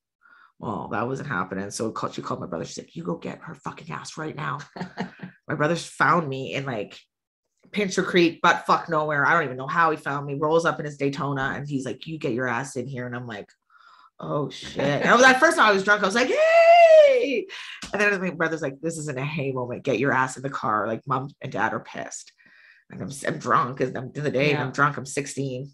Speaker 3: Well, that wasn't happening. So called- she called my brother. She's like, you go get her fucking ass right now. my brother's found me in like Pincher Creek, but fuck nowhere. I don't even know how he found me. Rolls up in his Daytona and he's like, You get your ass in here. And I'm like, Oh shit. And I was at first time I was drunk. I was like, Hey. And then my brother's like, This isn't a hey moment. Get your ass in the car. Like mom and dad are pissed. And I'm, I'm drunk because I'm in the day and I'm drunk. I'm 16.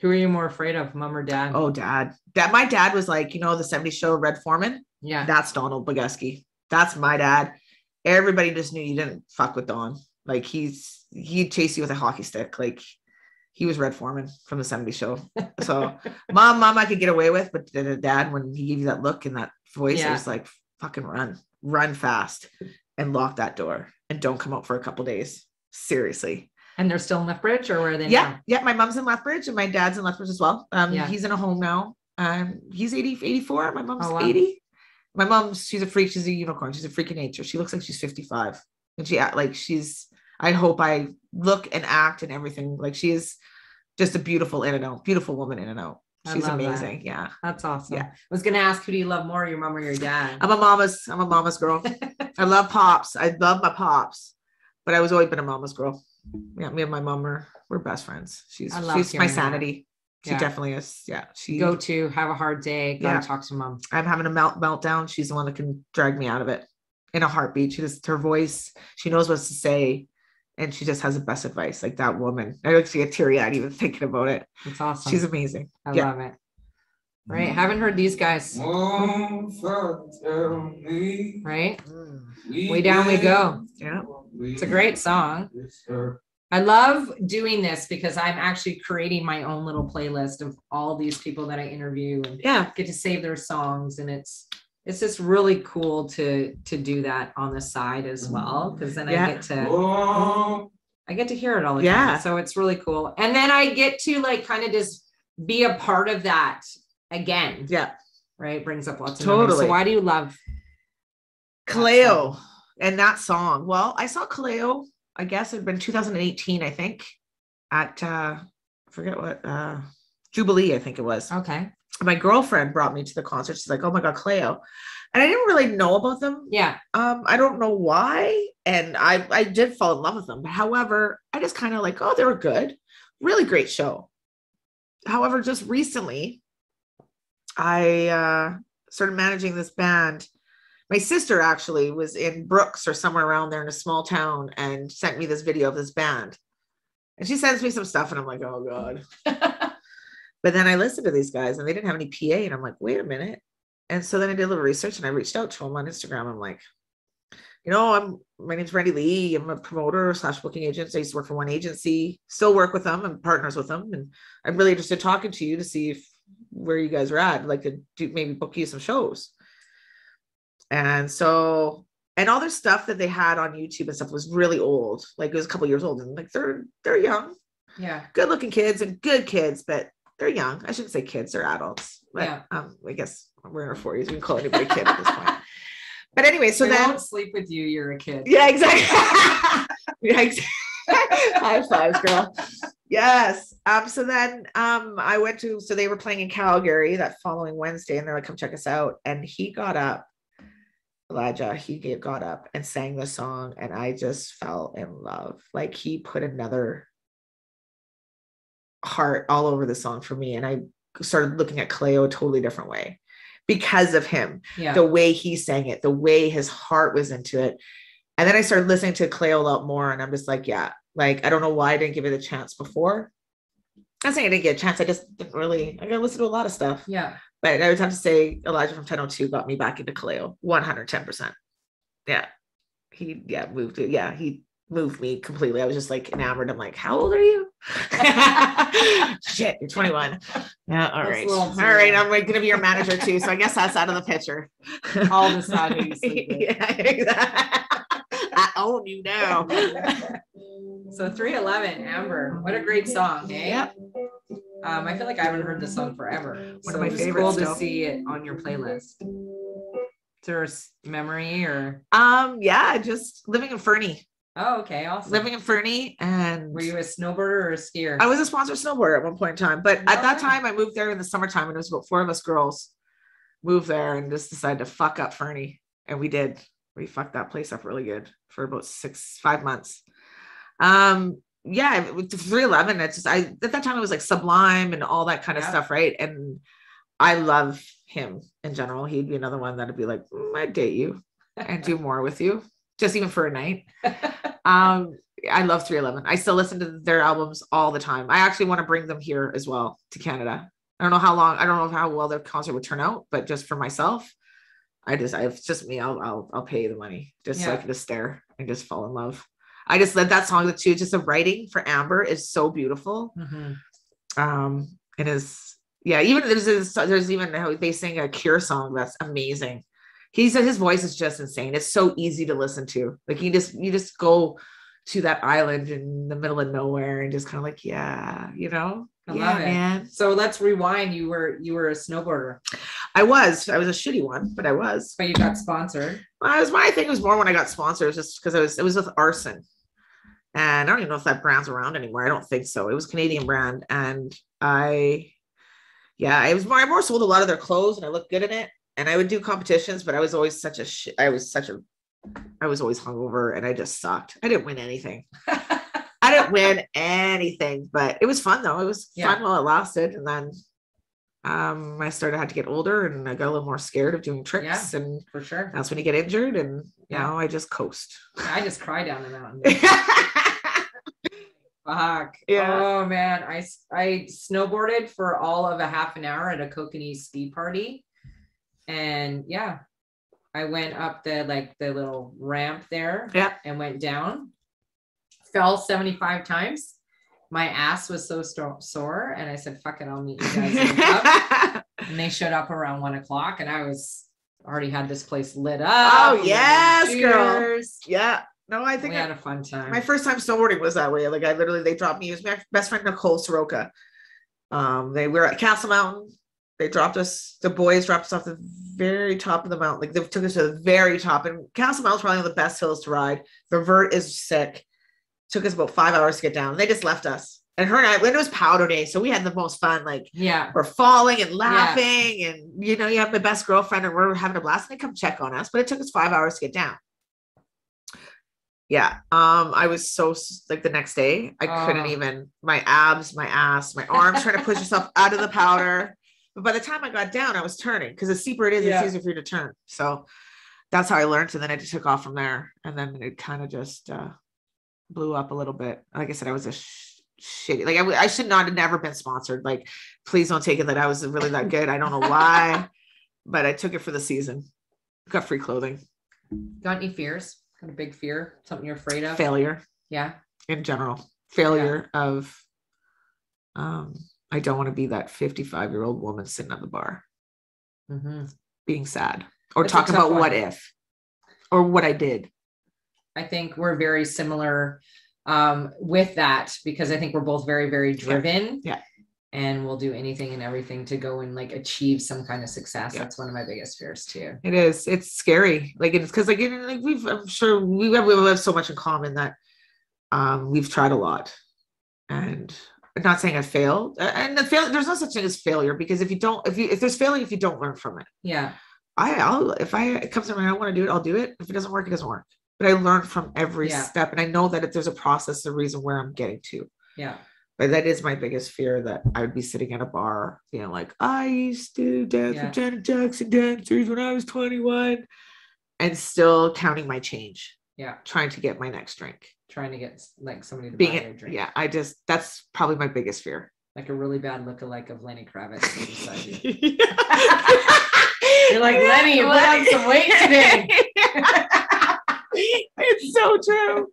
Speaker 2: Who are you more afraid of, mom or dad?
Speaker 3: Oh, dad. Dad, my dad was like, you know, the 70s show Red Foreman.
Speaker 2: yeah.
Speaker 3: That's Donald Boguski. That's my dad. Everybody just knew you didn't fuck with Don. Like he's he'd chase you with a hockey stick. Like he was Red Foreman from the 70s show. So mom, mom, I could get away with, but dad, when he gave you that look and that voice, it was like fucking run, run fast and lock that door and don't come out for a couple days. Seriously.
Speaker 2: And they're still in Lethbridge or where are they
Speaker 3: Yeah,
Speaker 2: now?
Speaker 3: yeah. My mom's in Lethbridge and my dad's in Lethbridge as well. Um,
Speaker 2: Yeah.
Speaker 3: he's in a home now. Um, he's 80, 84. My mom's
Speaker 2: Oh, wow.
Speaker 3: 80. My mom's she's a freak. She's a unicorn. She's a freak of nature. She looks like she's 55. And she act like she's I hope I look and act and everything. Like she is just a beautiful in and out, beautiful woman in and out. She's
Speaker 2: love that.
Speaker 3: amazing. Yeah.
Speaker 2: That's awesome.
Speaker 3: Yeah.
Speaker 2: I was gonna ask who do you love more, your mom or your dad?
Speaker 3: I'm a mama's, I'm a mama's girl. I love pops. I love my pops, but I was always been a mama's girl. Yeah, me and my mom are we're best friends. She's she's my
Speaker 2: that.
Speaker 3: sanity. She
Speaker 2: Yeah.
Speaker 3: definitely is. Yeah. She
Speaker 2: Go to have a hard day, gotta
Speaker 3: Yeah.
Speaker 2: talk to mom.
Speaker 3: I'm having a melt meltdown. She's the one that can drag me out of it in a heartbeat. She just her voice, she knows what to say, and she just has the best advice. Like that woman. I actually get teary eyed even thinking about it.
Speaker 2: It's awesome.
Speaker 3: She's amazing.
Speaker 2: I
Speaker 3: yeah.
Speaker 2: love it. Right. Haven't heard these guys,
Speaker 5: Won't tell me
Speaker 2: right?
Speaker 5: we
Speaker 2: Way down we go.
Speaker 3: Yeah.
Speaker 2: It's a great song. I love doing this because I'm actually creating my own little playlist of all these people that I interview and
Speaker 3: Yeah.
Speaker 2: get to save their songs and it's it's just really cool to to do that on the side as well because then
Speaker 3: Yeah.
Speaker 2: I get to I get to hear it all the
Speaker 3: Yeah.
Speaker 2: time. So it's really cool. And then I get to like kind of just be a part of that again,
Speaker 3: Yeah.
Speaker 2: right? Brings up lots of.
Speaker 3: Totally.
Speaker 2: So why do you love
Speaker 3: Kaleo and that song. Well, I saw Kaleo, I guess it'd been 2018, I think, at uh I forget what uh Jubilee, I think it was.
Speaker 2: okay.
Speaker 3: My girlfriend brought me to the concert. She's like, oh my god, Kaleo. And I didn't really know about them.
Speaker 2: Yeah.
Speaker 3: Um, I don't know why. And I I did fall in love with them. But however, I just kind of like, oh, they were good. Really great show. However, just recently, I uh started managing this band. My sister actually was in Brooks or somewhere around there in a small town and sent me this video of this band. And she sends me some stuff, and I'm like, oh God. But then I listened to these guys and they didn't have any PA. And I'm like, wait a minute. And so then I did a little research and I reached out to them on Instagram. I'm like, you know, I'm my name's Brandy Leigh. I'm a promoter slash booking agent. I used to work for one agency, still work with them and partners with them. And I'm really interested in talking to you to see if where you guys are at. Like to do maybe book you some shows. And so and all their stuff that they had on YouTube and stuff was really old. Like it was a couple years old. And like they're they're young
Speaker 2: yeah.
Speaker 3: good looking kids and good kids, but they're young. I shouldn't say kids, they're adults. But
Speaker 2: Yeah.
Speaker 3: um, I guess we're in our 40s. We can call anybody kid at this point. But anyway, so
Speaker 2: So
Speaker 3: then
Speaker 2: won't sleep with you, you're a kid.
Speaker 3: yeah, exactly. yeah, ex- high fives, girl. Yes. Um, so then um I went to so they were playing in Calgary that following Wednesday, and they're like, come check us out. And he got up, Elijah, he get- got up and sang the song, and I just fell in love. Like he put another heart all over the song for me. And I started looking at Kaleo a totally different way because of him
Speaker 2: Yeah.
Speaker 3: the way he sang it, the way his heart was into it. And then I started listening to Kaleo a lot more, and I'm just like, yeah, like I don't know why I didn't give it a chance before. I'm saying I didn't get a chance. I just didn't really. I got to listen to a lot of stuff,
Speaker 2: yeah.
Speaker 3: but I would have to say Elijah from 1002 got me back into Kaleo 110. percent Yeah, he yeah moved it. Yeah, he moved me completely. I was just like enamored. I'm like, how old are you? Shit, you're 21. Yeah, all right, all right. I'm like, gonna be your manager too, so I guess that's out of the picture.
Speaker 2: Who you sleep
Speaker 3: yeah, exactly. I own you now.
Speaker 2: So 311, Amber. What a great song, eh?
Speaker 3: Yep.
Speaker 2: Um, I feel like I haven't heard this song forever.
Speaker 3: One
Speaker 2: so
Speaker 3: of my
Speaker 2: it's
Speaker 3: favorites
Speaker 2: cool
Speaker 3: still.
Speaker 2: to see it on your playlist. there a memory or?
Speaker 3: Um, yeah, just living in Fernie,
Speaker 2: Oh, okay, awesome.
Speaker 3: living in Fernie, and
Speaker 2: Were you a snowboarder or a skier?
Speaker 3: I was a sponsored snowboarder at one point in time, but at that
Speaker 2: Okay.
Speaker 3: time I moved there in the summertime, and it was about four of us girls moved there and just decided to fuck up Fernie, and we did. We fucked that place up really good for about six, five months. Um, yeah, 311. It's just I at that time it was like Sublime and all that kind of
Speaker 2: Yeah.
Speaker 3: stuff, right? And I love him in general. He'd be another one that'd be like, "Mm, I'd date you and do more with you, just even for a night. Um, I love 311. I still listen to their albums all the time. I actually want to bring them here as well to Canada. I don't know how long, I don't know how well their concert would turn out, but just for myself, I just, I, it's just me. I'll, I'll, I'll pay the money just so I can just stare and just fall in love. I just love that song too. Just the writing for Amber is so beautiful.
Speaker 2: Mhm.
Speaker 3: Um, it is, yeah. Even there's, this- there's even how they sing a Cure song that's amazing. He said his voice is just insane. It's so easy to listen to. Like you just, you just go to that island in the middle of nowhere and just kind of like, yeah, you know,
Speaker 2: I
Speaker 3: yeah,
Speaker 2: love it.
Speaker 3: man.
Speaker 2: So let's rewind. You were you were a snowboarder,
Speaker 3: I was, I was a shitty one, but I was.
Speaker 2: but you got sponsored.
Speaker 3: Well, it was my thing was more when I got sponsors, just because I was, it was with Arson. And I don't even know if that brand's around anymore. I don't think so. It was Canadian brand. And I, yeah, I was more, I more sold a lot of their clothes and I looked good in it. And I would do competitions, but I was always such a shit. I was such a, I was always hungover and I just sucked. I didn't win anything. I didn't win anything, but it was fun though. It was
Speaker 2: Yeah.
Speaker 3: fun while it lasted. And then um, I started had to get older and I got a little more scared of doing tricks and
Speaker 2: For sure.
Speaker 3: that's when you get injured and you
Speaker 2: Yeah.
Speaker 3: know i just coast
Speaker 2: I just cry down the mountain. Fuck.
Speaker 3: Yeah.
Speaker 2: Oh man, I I snowboarded for all of a half an hour at a Kokanee ski party, and yeah, I went up the like the little ramp there.
Speaker 3: Yeah.
Speaker 2: And went down. Fell seventy five times. My ass was so sto- sore, and I said, "Fuck it, I'll meet you guys." in the club." and they showed up around one o'clock, and I was already had this place lit up.
Speaker 3: Oh,
Speaker 2: We were doing
Speaker 3: yes, girl.
Speaker 2: cheers.
Speaker 3: no i think
Speaker 2: We
Speaker 3: I-
Speaker 2: had a fun time.
Speaker 3: my first time snowboarding was that way like i literally they dropped me it was my best friend nicole soroka um they were at castle mountain they dropped us the boys dropped us off the very top of the mountain like they took us to the very top and castle mountain's probably one of the best hills to ride the vert is sick took us about five hours to get down. They just left us. And her and i when it was powder day so we had the most fun. Like
Speaker 2: yeah.
Speaker 3: we're falling and laughing and you know you have my best girlfriend and we're having a blast and they come check on us but it took us five hours to get down. Yeah um i was so like the next day i couldn't
Speaker 2: Oh.
Speaker 3: even my abs my ass my arms trying to push yourself out of the powder. But by the time i got down i was turning because the steeper it is
Speaker 2: Yeah.
Speaker 3: it's easier for you to turn. So that's how i learned and then i just took off from there and then it kind of just uh blew up a little bit. Like i said i was a sh- shitty like I, w- I should not have never been sponsored. Like please don't take it that i was really that good. I don't know why but i took it for the season. Got free clothing.
Speaker 2: Got any fears? Got a big fear? Something you're afraid of?
Speaker 3: failure.
Speaker 2: Yeah.
Speaker 3: in general. Failure of um i don't want to be that 55 year old woman sitting at the bar.
Speaker 2: Hmm
Speaker 3: being sad. Or
Speaker 2: a
Speaker 3: talking about what if. Or what i did
Speaker 2: I think we're very similar um, with that because I think we're both very, very driven.
Speaker 3: Yeah.
Speaker 2: And we'll do anything and everything to go and like achieve some kind of success.
Speaker 3: Yeah.
Speaker 2: That's one of my biggest fears too.
Speaker 3: It is. It's scary. Like it's because like, like we've I'm sure we have we have so much in common that um we've tried a lot. And I'm not saying I failed. And the fail there's no such thing as failure because if you don't if you if there's failure if you don't learn from it.
Speaker 2: Yeah.
Speaker 3: I I'll if I it comes to me I want to do it, I'll do it. If it doesn't work, it doesn't work. But I learn from every
Speaker 2: Yeah.
Speaker 3: step and I know that if there's a process, the reason where I'm getting to.
Speaker 2: Yeah.
Speaker 3: But that is my biggest fear that I would be sitting at a bar being like, I used to dance
Speaker 2: Yeah.
Speaker 3: with Janet Jackson dancers when I was 21 and still counting my change,
Speaker 2: Yeah.
Speaker 3: trying to get my next drink.
Speaker 2: Trying to get like somebody to buy
Speaker 3: Being
Speaker 2: their
Speaker 3: it,
Speaker 2: drink.
Speaker 3: yeah, I just that's probably my biggest fear.
Speaker 2: Like a really bad lookalike of Lenny Kravitz. you. You're like, Lenny, you put on some weight today.
Speaker 3: it's so true.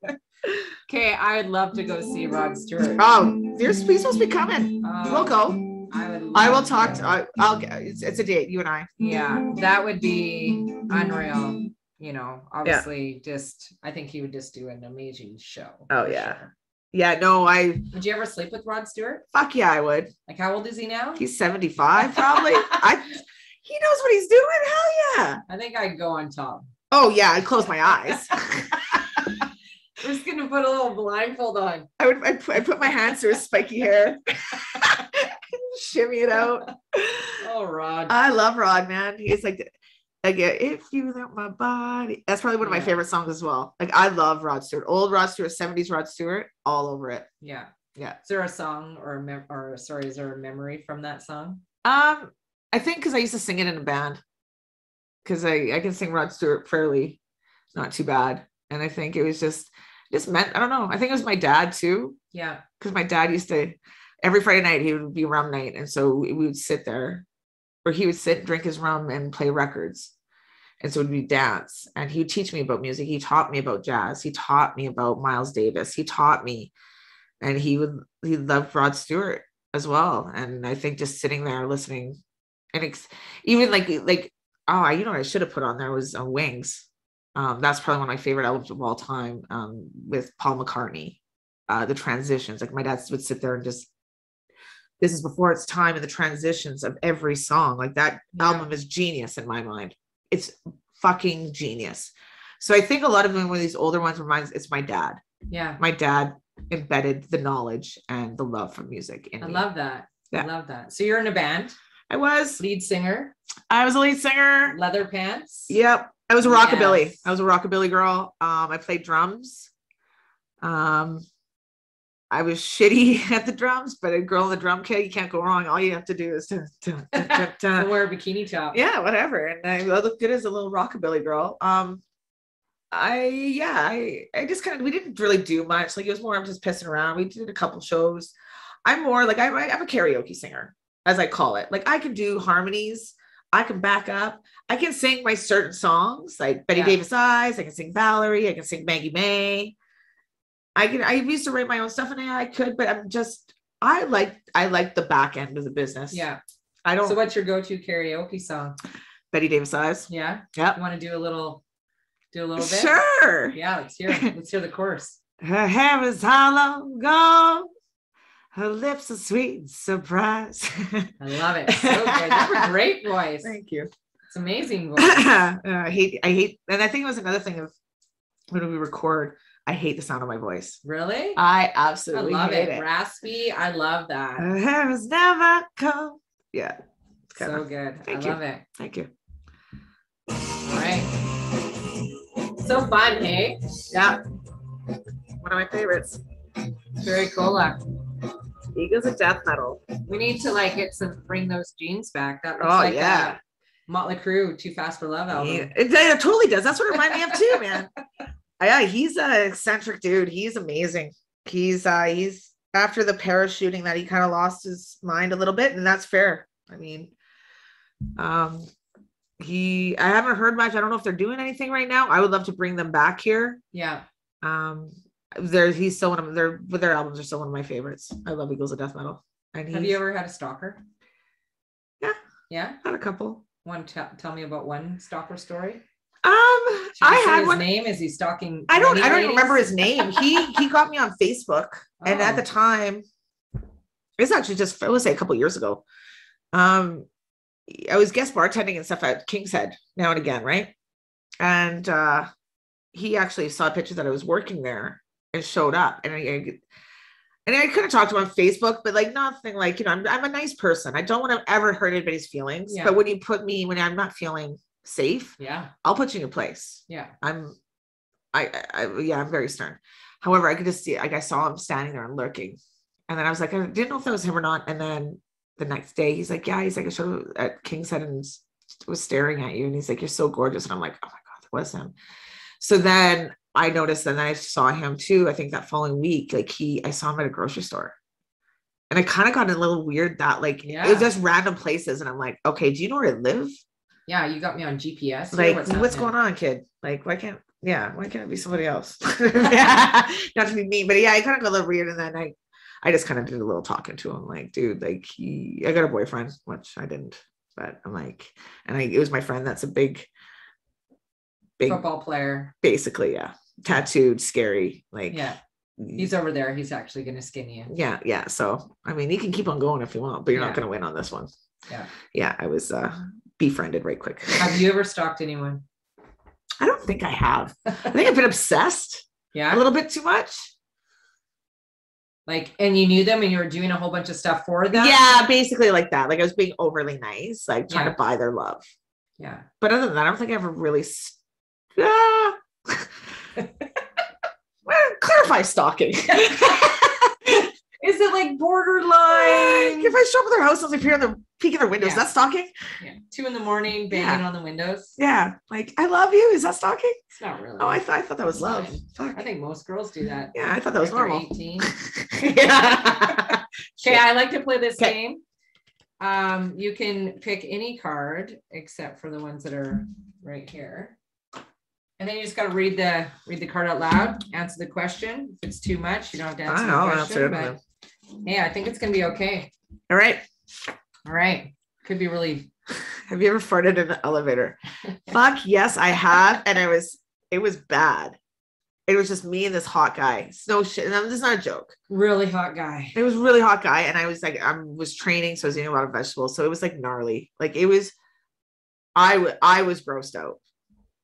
Speaker 2: Okay, I would love to go see Rod Stewart.
Speaker 3: Oh, you're you're supposed to be coming.
Speaker 2: Um,
Speaker 3: We'll go.
Speaker 2: I would.
Speaker 3: I will talk.
Speaker 2: to.
Speaker 3: To, I, I'll. It's, it's a date. You and I.
Speaker 2: yeah that would be unreal you know obviously just i think he would just do an amazing show
Speaker 3: Oh, yeah.
Speaker 2: sure.
Speaker 3: Yeah. No. I.
Speaker 2: would you ever sleep with rod stewart
Speaker 3: Fuck yeah. I would.
Speaker 2: like how old is he now
Speaker 3: He's 75 probably. I. He knows what he's doing. Hell Yeah.
Speaker 2: I think I'd go on top.
Speaker 3: Oh yeah, I'd close my eyes.
Speaker 2: I'm just gonna put a little blindfold on.
Speaker 3: I would I'd put, I'd put my hands through his spiky hair. Shimmy it out.
Speaker 2: Oh, Rod.
Speaker 3: I love Rod, man. He's like, like if you let my body. That's probably one of my
Speaker 2: Yeah.
Speaker 3: favorite songs as well. Like I love Rod Stewart, old Rod Stewart, 70s Rod Stewart, all over it.
Speaker 2: yeah.
Speaker 3: Yeah.
Speaker 2: Is there a song or a mem- or sorry, is there a memory from that song?
Speaker 3: Um, I think because I used to sing it in a band. Because I, I can sing Rod Stewart fairly not too bad. And I think it was just just meant, I don't know. I think it was my dad too.
Speaker 2: Yeah.
Speaker 3: because my dad used to every Friday night he would be rum night, and so we we would sit there, or he would sit, drink his rum, and play records, and so we'd be dance. And he would teach me about music. He taught me about jazz. He taught me about Miles Davis. He taught me, and he would he loved Rod Stewart as well. And I think just sitting there listening, and ex- even like like oh, I, you know what I should have put on there was uh, Wings. Um, that's probably one of my favorite albums of all time um, with Paul McCartney uh, the transitions. Like my dad would sit there and just, this is before its time and the transitions of every song. Like that
Speaker 2: Yeah.
Speaker 3: album is genius in my mind. It's fucking genius. So I think a lot of them, one of these older ones reminds it's my dad.
Speaker 2: Yeah.
Speaker 3: My dad embedded the knowledge and the love for music in
Speaker 2: I
Speaker 3: me.
Speaker 2: love that.
Speaker 3: Yeah.
Speaker 2: I love that. So you're in a band,
Speaker 3: I was,
Speaker 2: lead singer,
Speaker 3: I was a lead singer.
Speaker 2: leather pants.
Speaker 3: Yep. I was a rockabilly.
Speaker 2: Yes.
Speaker 3: I was a rockabilly girl. Um, I played drums. Um, I was shitty at the drums, but a girl in the drum kit, you can't go wrong. All you have to do is to, to, to- to- to-
Speaker 2: wear a bikini top.
Speaker 3: yeah, whatever. And I looked good as a little rockabilly girl. Um, I yeah, I I just kind of we didn't really do much. Like it was more I'm just pissing around. We did a couple shows. I'm more like I, I'm a karaoke singer, as I call it. Like I can do harmonies. I can back up. I can sing my certain songs, like Betty
Speaker 2: Yeah.
Speaker 3: Davis Eyes. I can sing Valerie. I can sing Maggie May. I can. I used to write my own stuff, and I could, but I'm just. I like. I like the back end of the business.
Speaker 2: Yeah.
Speaker 3: I don't.
Speaker 2: So what's your go-to karaoke song?
Speaker 3: Bette Davis Eyes.
Speaker 2: Yeah.
Speaker 3: Yeah.
Speaker 2: You want to do a little, do a little bit?
Speaker 3: Sure.
Speaker 2: Yeah. Let's hear. it. Let's hear the chorus.
Speaker 3: Her hair is Harlow gold. Her lips are sweet surprise.
Speaker 2: I love it. So good. You have a great voice.
Speaker 3: Thank you.
Speaker 2: It's amazing voice.
Speaker 3: Uh, I hate, I hate, and I think it was another thing of when we record, I hate the sound of my voice.
Speaker 2: Really?
Speaker 3: I
Speaker 2: I
Speaker 3: absolutely
Speaker 2: love
Speaker 3: hate
Speaker 2: it.
Speaker 3: it.
Speaker 2: Raspy. I love that.
Speaker 3: Her hair is never cold. Yeah. It's
Speaker 2: So
Speaker 3: kinda-
Speaker 2: good.
Speaker 3: Thank
Speaker 2: I
Speaker 3: you.
Speaker 2: love it.
Speaker 3: Thank you.
Speaker 2: All right. So fun, hey?
Speaker 3: Yeah. One of my favorites.
Speaker 2: Very cool. Uh,
Speaker 3: Eagles of Death Metal.
Speaker 2: We need to like get some bring those jeans back. That looks
Speaker 3: Oh,
Speaker 2: like
Speaker 3: yeah.
Speaker 2: a Motley Crue, Too Fast for Love album.
Speaker 3: Yeah, it, it totally does. That's what it reminded me of too, man. Yeah, he's an eccentric dude. He's amazing. He's uh he's after the parachuting that he kind of lost his mind a little bit, and that's fair. I mean, um he I haven't heard much. I don't know if they're doing anything right now. I would love to bring them back here.
Speaker 2: Yeah.
Speaker 3: Um there he's still one of their their albums are still one of my favorites. I love Eagles of Death Metal. And
Speaker 2: Have you ever had a stalker?
Speaker 3: Yeah.
Speaker 2: Yeah.
Speaker 3: had a couple.
Speaker 2: One t- tell me about one stalker story.
Speaker 3: Um I had
Speaker 2: his
Speaker 3: one
Speaker 2: name. Is he stalking?
Speaker 3: I don't I don't
Speaker 2: ladies?
Speaker 3: remember his name. He he got me on Facebook. And at
Speaker 2: Oh.
Speaker 3: the time, it's actually just I would say a couple years ago. Um I was guest bartending and stuff at King's Head now and again, right? And uh he actually saw a picture that I was working there and showed up. And I, I and I could have talked to him on Facebook, but like nothing like, you know, I'm, I'm a nice person. I don't want to ever hurt anybody's feelings.
Speaker 2: Yeah.
Speaker 3: But when you put me when I'm not feeling safe,
Speaker 2: Yeah.
Speaker 3: I'll put you in a place.
Speaker 2: Yeah.
Speaker 3: I'm, I, I, I- yeah, I'm very stern. However, I could just see, like, I saw him standing there and lurking, and then I was like, I didn't know if that was him or not. And then the next day, he's like, yeah, he's like, I showed up at King's Head and was staring at you, and he's like, you're so gorgeous, and I'm like, oh my god, that was him. So then I noticed, and then I saw him too. I think that following week, like he, I saw him at a grocery store. And I kind of got a little weird that like it was just random places, and I'm like, okay, do you know where I live?
Speaker 2: Yeah. You got me on GPS.
Speaker 3: like what's,
Speaker 2: happening?
Speaker 3: going on kid like why can't yeah why can't it be somebody else not to be mean but yeah i kind of got a little weird and then i i just kind of did a little talking to him like dude like he i got a boyfriend which i didn't but i'm like and i it was my friend that's a big big
Speaker 2: Football player.
Speaker 3: basically yeah tattooed scary like
Speaker 2: Yeah. He's over there. He's actually going to skin you.
Speaker 3: yeah yeah so i mean you can keep on going if you want but you're
Speaker 2: Yeah.
Speaker 3: not going to win on this one
Speaker 2: Yeah.
Speaker 3: yeah i was uh befriended right quick.
Speaker 2: Have you ever stalked anyone?
Speaker 3: I don't think I have. I think I've been obsessed
Speaker 2: Yeah, a
Speaker 3: little bit too much.
Speaker 2: Like, and you knew them and you were doing a whole bunch of stuff for them?
Speaker 3: Yeah, basically like that. Like I was being overly nice, like trying
Speaker 2: Yeah.
Speaker 3: to buy their love.
Speaker 2: Yeah.
Speaker 3: But other than that, I don't think I ever really. St- Ah. Well, clarify stalking.
Speaker 2: Is it like borderline?
Speaker 3: if I show up at their house and appear in the peek in their windows,
Speaker 2: Yeah.
Speaker 3: that's stalking.
Speaker 2: Yeah. Two in the morning, banging on the windows.
Speaker 3: Yeah, like I love you. Is that stalking?
Speaker 2: It's not really.
Speaker 3: Oh, I thought I thought that was love. Fuck.
Speaker 2: I think most girls do that.
Speaker 3: Yeah, I thought that was normal.
Speaker 2: 18.
Speaker 3: yeah.
Speaker 2: Okay, I like to play this
Speaker 3: 'Kay.
Speaker 2: game. Um, you can pick any card except for the ones that are right here. And then you just gotta read the read the card out loud, answer the question. If it's too much, you don't have to answer
Speaker 3: I
Speaker 2: the
Speaker 3: know.
Speaker 2: question.
Speaker 3: Answer
Speaker 2: but
Speaker 3: it.
Speaker 2: yeah, I think it's gonna be okay.
Speaker 3: All right.
Speaker 2: All right. Could be really
Speaker 3: Have you ever farted in an elevator? Fuck yes, I have, and I was. It was bad. It was just me and this hot guy. No shit. And this is not a joke.
Speaker 2: really hot guy.
Speaker 3: It was really hot guy, and I was like, I was training, so I was eating a lot of vegetables, so it was like gnarly. Like it was. I w- I was grossed out,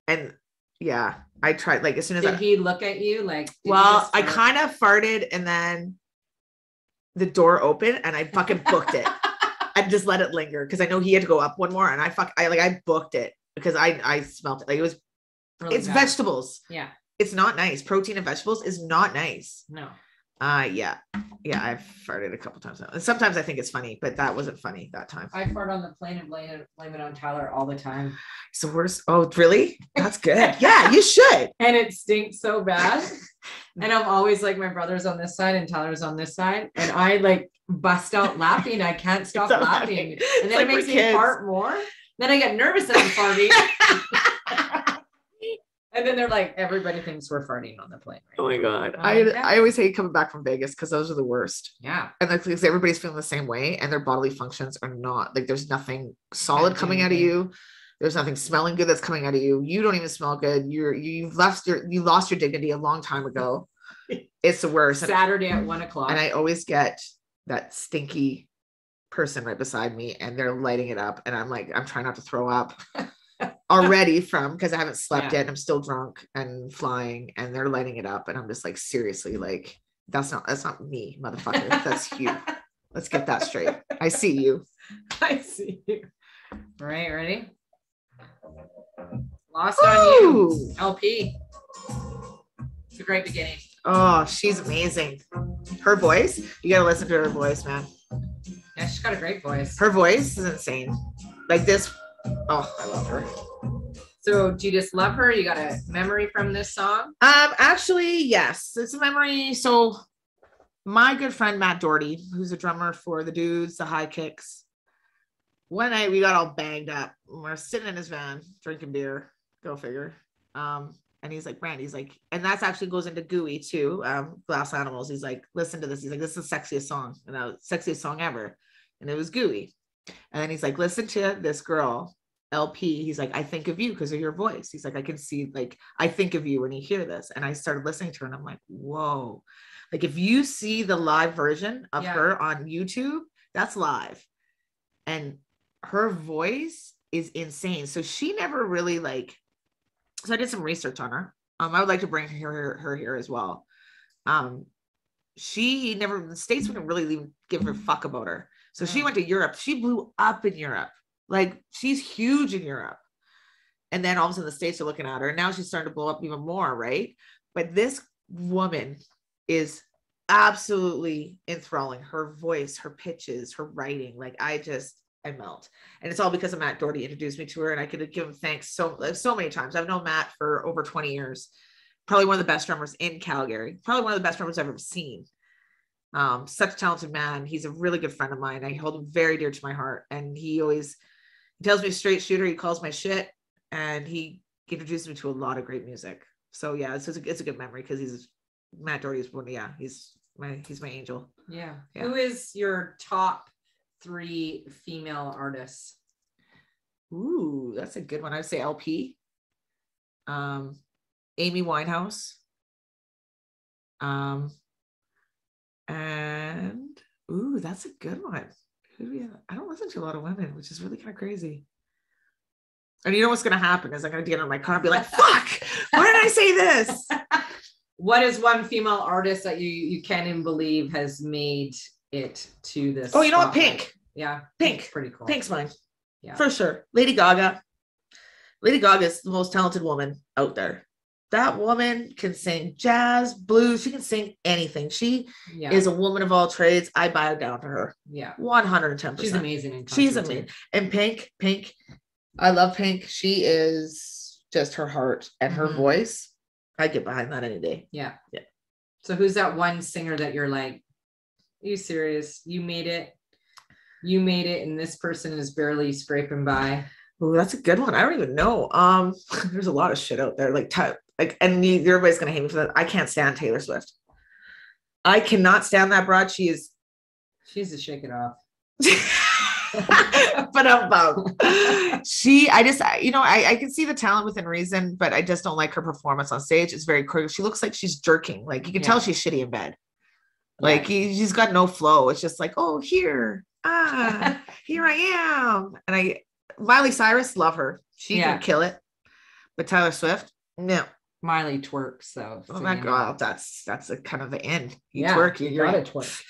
Speaker 3: and yeah, I tried. Like as soon as I,
Speaker 2: he look at you like
Speaker 3: Well, I kind of farted and then the door opened and I fucking booked it. I just let it linger because I know he had to go up one more and I fuck I like I booked it because I I smelled it. Like it was
Speaker 2: really
Speaker 3: it's
Speaker 2: bad.
Speaker 3: vegetables.
Speaker 2: Yeah.
Speaker 3: It's not nice. Protein and vegetables is not nice.
Speaker 2: No.
Speaker 3: Uh yeah. Yeah, I've farted a couple times now. And sometimes I think it's funny, but that wasn't funny that time.
Speaker 2: I fart on the plane and blame it, blame it on Tyler all the time.
Speaker 3: It's the worst. Oh, really? That's good. yeah, you should.
Speaker 2: and it stinks so bad. and I'm always like, my brother's on this side and Tyler's on this side, and I like bust out laughing. I can't stop laughing,
Speaker 3: laughing.
Speaker 2: and then
Speaker 3: like
Speaker 2: it makes me
Speaker 3: kids.
Speaker 2: fart more. Then I get nervous that I'm farting, and then they're like, everybody thinks we're farting on the plane. Right?
Speaker 3: Oh my god. I
Speaker 2: yeah.
Speaker 3: I always hate coming back from Vegas because those are the worst.
Speaker 2: Yeah,
Speaker 3: and that's because everybody's feeling the same way and their bodily functions are not like there's nothing solid
Speaker 2: Can't do
Speaker 3: coming out of you there's nothing smelling good that's coming out of you you don't even smell good you're you've left your you lost your dignity a long time ago it's the worst and,
Speaker 2: Saturday at one o'clock.
Speaker 3: and i always get that stinky person right beside me and they're lighting it up and i'm like i'm trying not to throw up already from because i haven't slept
Speaker 2: Yeah.
Speaker 3: yet i'm still drunk and flying and they're lighting it up and i'm just like seriously like that's not that's not me motherfucker that's you Let's get that straight. I see you.
Speaker 2: I see you. All right, ready? Lost on you, LP. It's a great beginning.
Speaker 3: Oh, she's amazing. Her voice, you gotta listen to her voice, man.
Speaker 2: Yeah, she's got a great voice.
Speaker 3: Her voice is insane. Like this. Oh, I love her.
Speaker 2: So do you just love her? You got a memory from this song?
Speaker 3: Um, actually, yes, it's a memory. So, my good friend Matt Doherty, who's a drummer for the Dudes, the High Kicks, one night we got all banged up. We're sitting in his van drinking beer. Go figure. Um, and he's like, Brand, he's like, and that's actually goes into Gooey too. Um, Glass Animals. He's like, listen to this. He's like, this is the sexiest song, and the sexiest song ever. And it was Gooey. And then he's like, listen to this girl, LP. He's like, I think of you because of your voice. He's like, I can see, like, I think of you when you hear this. And I started listening to her and I'm like, whoa. Like, if you see the live version of
Speaker 2: Yeah.
Speaker 3: her on YouTube, that's live. And her voice is insane. So she never really like, so I did some research on her. Um, I would like to bring her, her, her here as well. Um, she never, the States wouldn't really give a fuck about her. So she
Speaker 2: Mm.
Speaker 3: went to Europe. She blew up in Europe. Like she's huge in Europe. And then all of a sudden the States are looking at her. And now she's starting to blow up even more, right? But this woman is absolutely enthralling. Her voice, her pitches, her writing. Like I just, I melt. And it's all because of Matt Doherty introduced me to her. And I could give him thanks so so many times. I've known Matt for over 20 years. Probably one of the best drummers in Calgary. Probably one of the best drummers I've ever seen. Um, such a talented man. He's a really good friend of mine. I hold him very dear to my heart. And he always he tells me straight shooter. He calls my shit. And he introduced me to a lot of great music. So yeah, it's, it's, a, it's a good memory because he's Matt Doherty's one. Yeah, he's my he's my angel.
Speaker 2: Yeah.
Speaker 3: Yeah.
Speaker 2: Who is your top three female artists?
Speaker 3: Ooh, that's a good one. I'd say LP. Um, Amy Winehouse. Um, and ooh, that's a good one. Who do we have? I don't listen to a lot of women, which is really kind of crazy. And you know what's gonna happen is I'm gonna get in my car and be like, fuck, why did I say this?
Speaker 2: What is one female artist that you you can't even believe has made it to this?
Speaker 3: Oh, you know what? Pink.
Speaker 2: Yeah,
Speaker 3: Pink.
Speaker 2: Pink's pretty cool.
Speaker 3: Pink's mine.
Speaker 2: Yeah.
Speaker 3: For sure. Lady Gaga. Lady Gaga is the most talented woman out there. That woman can sing jazz, blues. She can sing anything. She
Speaker 2: Yeah,
Speaker 3: is a woman of all trades. I bow down to her.
Speaker 2: yeah.
Speaker 3: 110%.
Speaker 2: She's amazing. In
Speaker 3: She's amazing. And Pink, Pink, I love Pink. She is just her heart and her
Speaker 2: Mhm.
Speaker 3: voice. I get behind that any day.
Speaker 2: Yeah.
Speaker 3: Yeah.
Speaker 2: So who's that one singer that you're like, are you serious? You made it. You made it, and this person is barely scraping by.
Speaker 3: Oh, that's a good one. I don't even know. Um, there's a lot of shit out there. Like, ty- like, and you, everybody's gonna hate me for that. I can't stand Taylor Swift. I cannot stand that broad. She is
Speaker 2: She's a shake it off.
Speaker 3: but um, she i just I- you know I, I can see the talent within reason but i just don't like her performance on stage. It's very quick she looks like she's jerking. Like you can tell she's shitty in bed. Like he, she's got no flow. It's just like oh here. Ah here i am. And i miley cyrus love her. She
Speaker 2: Yeah.
Speaker 3: can kill it. But taylor swift no
Speaker 2: Miley twerks. So
Speaker 3: oh my
Speaker 2: know.
Speaker 3: god that's that's a kind of the end you
Speaker 2: Yeah,
Speaker 3: twerk you,
Speaker 2: you gotta twerk.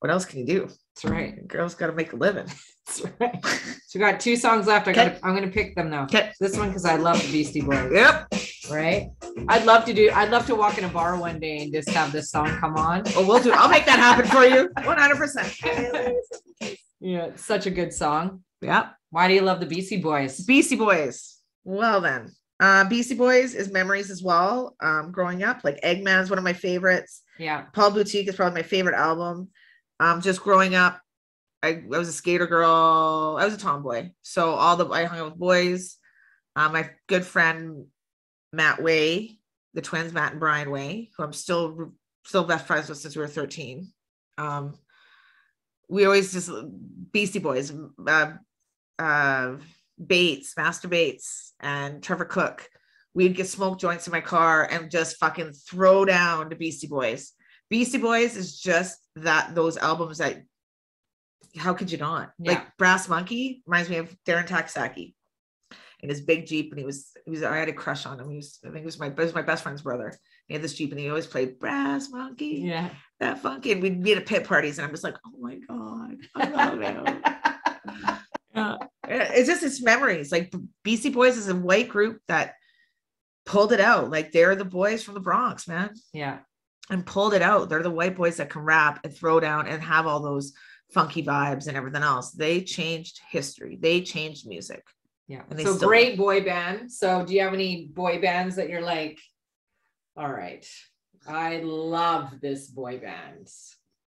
Speaker 3: what else can you do
Speaker 2: That's right.
Speaker 3: girls got to make a living
Speaker 2: That's right. So we got two songs left. I got. I'm gonna pick them though.
Speaker 3: Okay.
Speaker 2: This one because I love the Beastie Boys.
Speaker 3: yep
Speaker 2: Right. I'd love to do. I'd love to walk in a bar one day and just have this song come on.
Speaker 3: Oh, we'll do. I'll make that happen for you. One hundred percent.
Speaker 2: Yeah, such a good song.
Speaker 3: Yep.
Speaker 2: Why do you love the Beastie Boys?
Speaker 3: Beastie Boys. Well then, uh, Beastie Boys is memories as well. Um, growing up, like Eggman is one of my favorites.
Speaker 2: Yeah.
Speaker 3: Paul Boutique is probably my favorite album. Um, just growing up, I, I was a skater girl. I was a tomboy, so all the I hung out with boys. Um, my good friend Matt Way, the twins Matt and Brian Way, who I'm still still best friends with since we were 13. Um, we always just Beastie Boys, uh, uh, Bates, Master Bates, and Trevor Cook. We'd get smoke joints in my car and just fucking throw down to Beastie Boys. Beastie Boys is just that those albums that how could you not?
Speaker 2: Yeah.
Speaker 3: Like Brass Monkey reminds me of Darren Taxaki in his big Jeep, and he was he was I had a crush on him. He was I think he was my it was my best friend's brother. He had this Jeep and he always played Brass Monkey,
Speaker 2: Yeah.
Speaker 3: that funky. And we'd meet at pit parties, and I'm just like, oh my God, I love him. Yeah. Uh, it's just it's memories. Like Beastie Boys is a white group that pulled it out. Like they're the boys from the Bronx, man,
Speaker 2: yeah.
Speaker 3: and pulled it out. They're the white boys that can rap and throw down and have all those funky vibes and everything else. They changed history. They changed music.
Speaker 2: Yeah.
Speaker 3: And they
Speaker 2: So great boy band. So do you have any boy bands that you're like, all right, I love this boy band.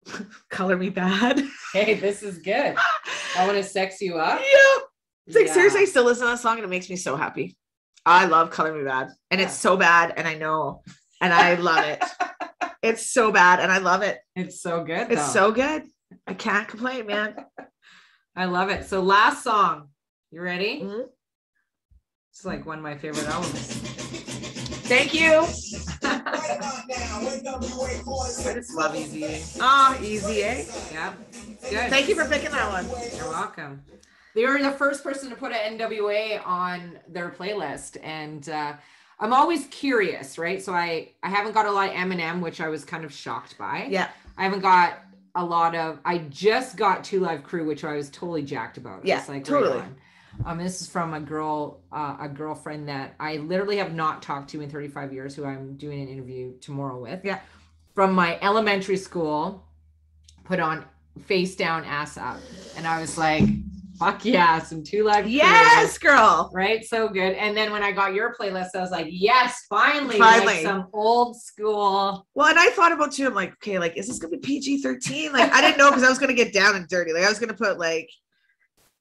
Speaker 3: Color Me Badd.
Speaker 2: Hey, this is good. I want to sex you up.
Speaker 3: yeah. It's like
Speaker 2: Yeah.
Speaker 3: seriously, I still listen to that song and it makes me so happy. I love Color Me Badd. And it's so bad, and I know, and I love it. it's so bad, and I love it.
Speaker 2: It's so good.
Speaker 3: It's so good. I can't complain, man.
Speaker 2: I love it. So last song. You ready?
Speaker 3: Mhm.
Speaker 2: It's like one of my favorite albums.
Speaker 3: Thank you.
Speaker 4: I
Speaker 3: I just love Eazy-E. Oh, Eazy-E.
Speaker 2: yeah. Good.
Speaker 3: Thank you for picking that one.
Speaker 2: You're welcome. They were the first person to put an NWA on their playlist, and uh, I'm always curious, right? So I I haven't got a lot of Eminem, which I was kind of shocked by.
Speaker 3: Yeah.
Speaker 2: I haven't got a lot of. I just got Two Live Crew, which I was totally jacked about.
Speaker 3: Yeah,
Speaker 2: like
Speaker 3: totally.
Speaker 2: on. Um, this is from a girl, uh, a girlfriend that I literally have not talked to in 35 years, who I'm doing an interview tomorrow with.
Speaker 3: Yeah.
Speaker 2: From my elementary school, put on face down, ass up, and I was like, "Fuck yeah, some Two Live Crew."
Speaker 3: Yes, girl.
Speaker 2: Right, so good. And then when I got your playlist, I was like, yes, finally,
Speaker 3: Finally.
Speaker 2: like some old school.
Speaker 3: Well, and I thought about too. I'm like, okay, like, is this gonna be PG 13? Like, I didn't know because I was gonna get down and dirty. Like, I was gonna put like,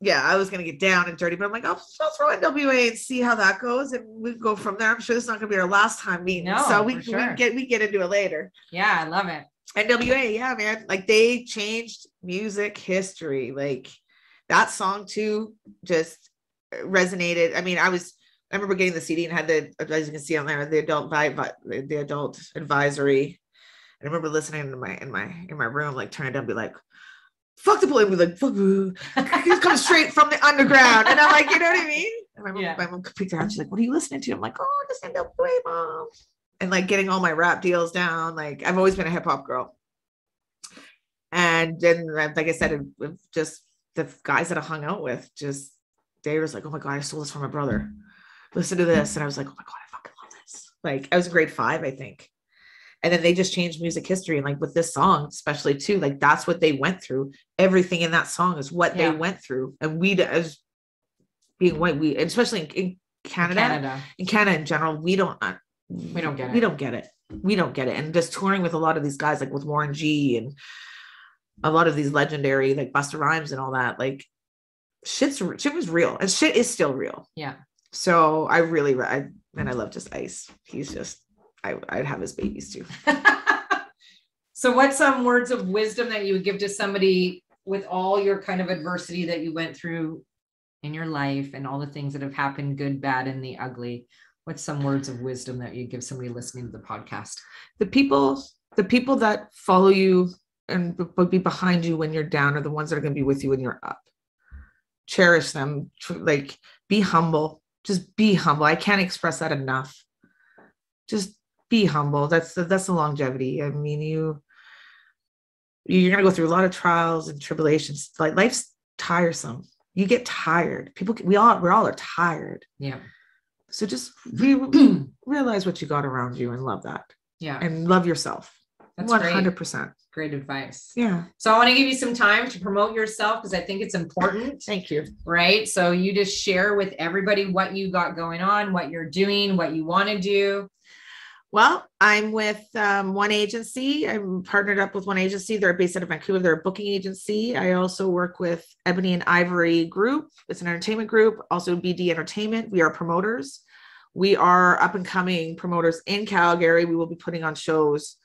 Speaker 3: yeah, I was gonna get down and dirty, but I'm like, I'll, I'll throw in WA and see how that goes, and we can go from there. I'm sure it's not gonna be our last time meeting,
Speaker 2: No,
Speaker 3: so we,
Speaker 2: for
Speaker 3: we get we get into it later.
Speaker 2: Yeah, I love it.
Speaker 3: NWA, yeah, man. Like they changed music history. Like that song too just resonated. I mean, I was I remember getting the CD and had the as you can see on there the adult vibe the adult advisory. I remember listening to my in my in my room, like turn it down, and be like, fuck the police, be like, fuck. He's coming straight from the underground. And I'm like, you know what I mean? And my mom,
Speaker 2: Yeah.
Speaker 3: my mom picked her up. She's like, "What are you listening to?" I'm like, "Oh, just NWA, mom." And like getting all my rap deals down. Like I've always been a hip hop girl. And then, like I said, it, it just the guys that I hung out with, just they was like, "Oh my god, I stole this from my brother. Listen to this," and I was like, "Oh my god, I fucking love this." Like I was in grade five, I think. And then they just changed music history, and like with this song, especially too, like that's what they went through. Everything in that song is what
Speaker 2: Yeah.
Speaker 3: they went through, and we as being white, we especially in, in Canada,
Speaker 2: Canada.
Speaker 3: in Canada in general, we don't uh,
Speaker 2: We don't get it.
Speaker 3: We don't get it. We don't get it. And just touring with a lot of these guys, like with Warren G and a lot of these legendary like Busta Rhymes and all that, like shit's shit was real and shit is still real.
Speaker 2: Yeah.
Speaker 3: So I really I and I love just Ice. He's just I I'd have his babies too.
Speaker 2: so what's some words of wisdom that you would give to somebody with all your kind of adversity that you went through in your life and all the things that have happened good bad and the ugly what's some words of wisdom that you give somebody listening to the podcast
Speaker 3: The people the people that follow you and b- will be behind you when you're down are the ones that are going to be with you when you're up. Cherish them. Like be humble. Just be humble. I can't express that enough. Just be humble. That's the, that's the longevity. I mean, you you're going to go through a lot of trials and tribulations. Like life's tiresome. You get tired. People, we all, we all are tired.
Speaker 2: yeah
Speaker 3: So just re- realize what you got around you and love that,
Speaker 2: yeah
Speaker 3: and love yourself.
Speaker 2: that's
Speaker 3: hundred percent.
Speaker 2: Great advice
Speaker 3: Yeah.
Speaker 2: so i want to give you some time to promote yourself because i think it's important
Speaker 3: Thank you.
Speaker 2: right so you just share with everybody what you got going on what you're doing what you want to do
Speaker 3: Well, I'm with um, one agency. I'm partnered up with one agency. They're based out of Vancouver. They're a booking agency. I also work with Ebony and Ivory Group. It's an entertainment group. Also, BD Entertainment. We are promoters. We are up and coming promoters in Calgary. We will be putting on shows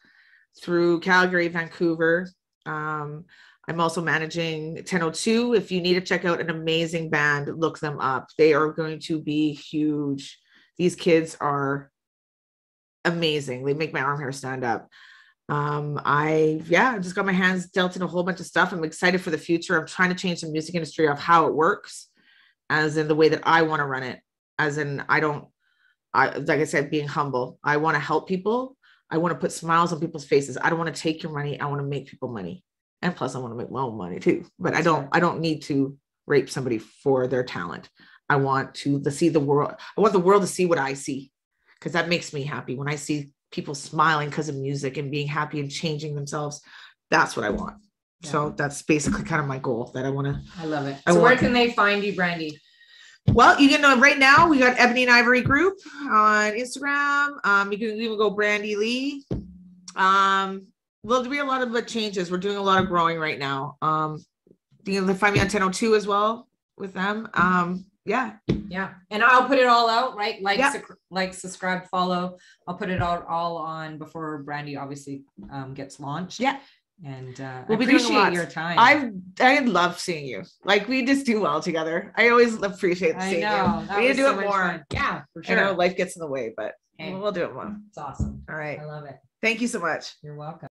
Speaker 3: through Calgary, Vancouver. Um, I'm also managing 1002. If you need to check out an amazing band, look them up. They are going to be huge. These kids are amazing. They make my arm hair stand up. Um, I yeah, I just got my hands dealt in a whole bunch of stuff. I'm excited for the future. I'm trying to change the music industry of how it works, as in the way that I want to run it. As in, I don't, I like I said, being humble. I want to help people. I want to put smiles on people's faces. I don't want to take your money. I want to make people money, and plus, I want to make my own money too. But I don't. I don't need to rape somebody for their talent. I want to the, see the world. I want the world to see what I see because that makes me happy when I see people smiling because of music and being happy and changing themselves. That's what I want. So that's basically kind of my goal that I want to.
Speaker 2: i love it
Speaker 3: I
Speaker 2: so where can they find you brandy
Speaker 3: Well, you can know right now we got Ebony and Ivory Group on Instagram. Um, you can even go Brandy Leigh. Um, well, there'll be a lot of uh, changes. We're doing a lot of growing right now. Um, you can find me on 1002 as well with them. Um, yeah,
Speaker 2: Yeah, and I'll put it all out, right? Like,
Speaker 3: Yeah.
Speaker 2: sec- like, subscribe, follow. I'll put it all all on before Brandy obviously um, gets launched.
Speaker 3: Yeah.
Speaker 2: And uh,
Speaker 3: We'll
Speaker 2: I
Speaker 3: be
Speaker 2: appreciate your time.
Speaker 3: I I love seeing you. Like we just do well together. I always appreciate
Speaker 2: I
Speaker 3: seeing
Speaker 2: know
Speaker 3: you. We need to do
Speaker 2: so
Speaker 3: it more.
Speaker 2: fun. Yeah, for sure.
Speaker 3: I know life gets in the way, but we'll do it more.
Speaker 2: It's awesome.
Speaker 3: All right.
Speaker 2: I love it.
Speaker 3: Thank you so much.
Speaker 2: You're welcome.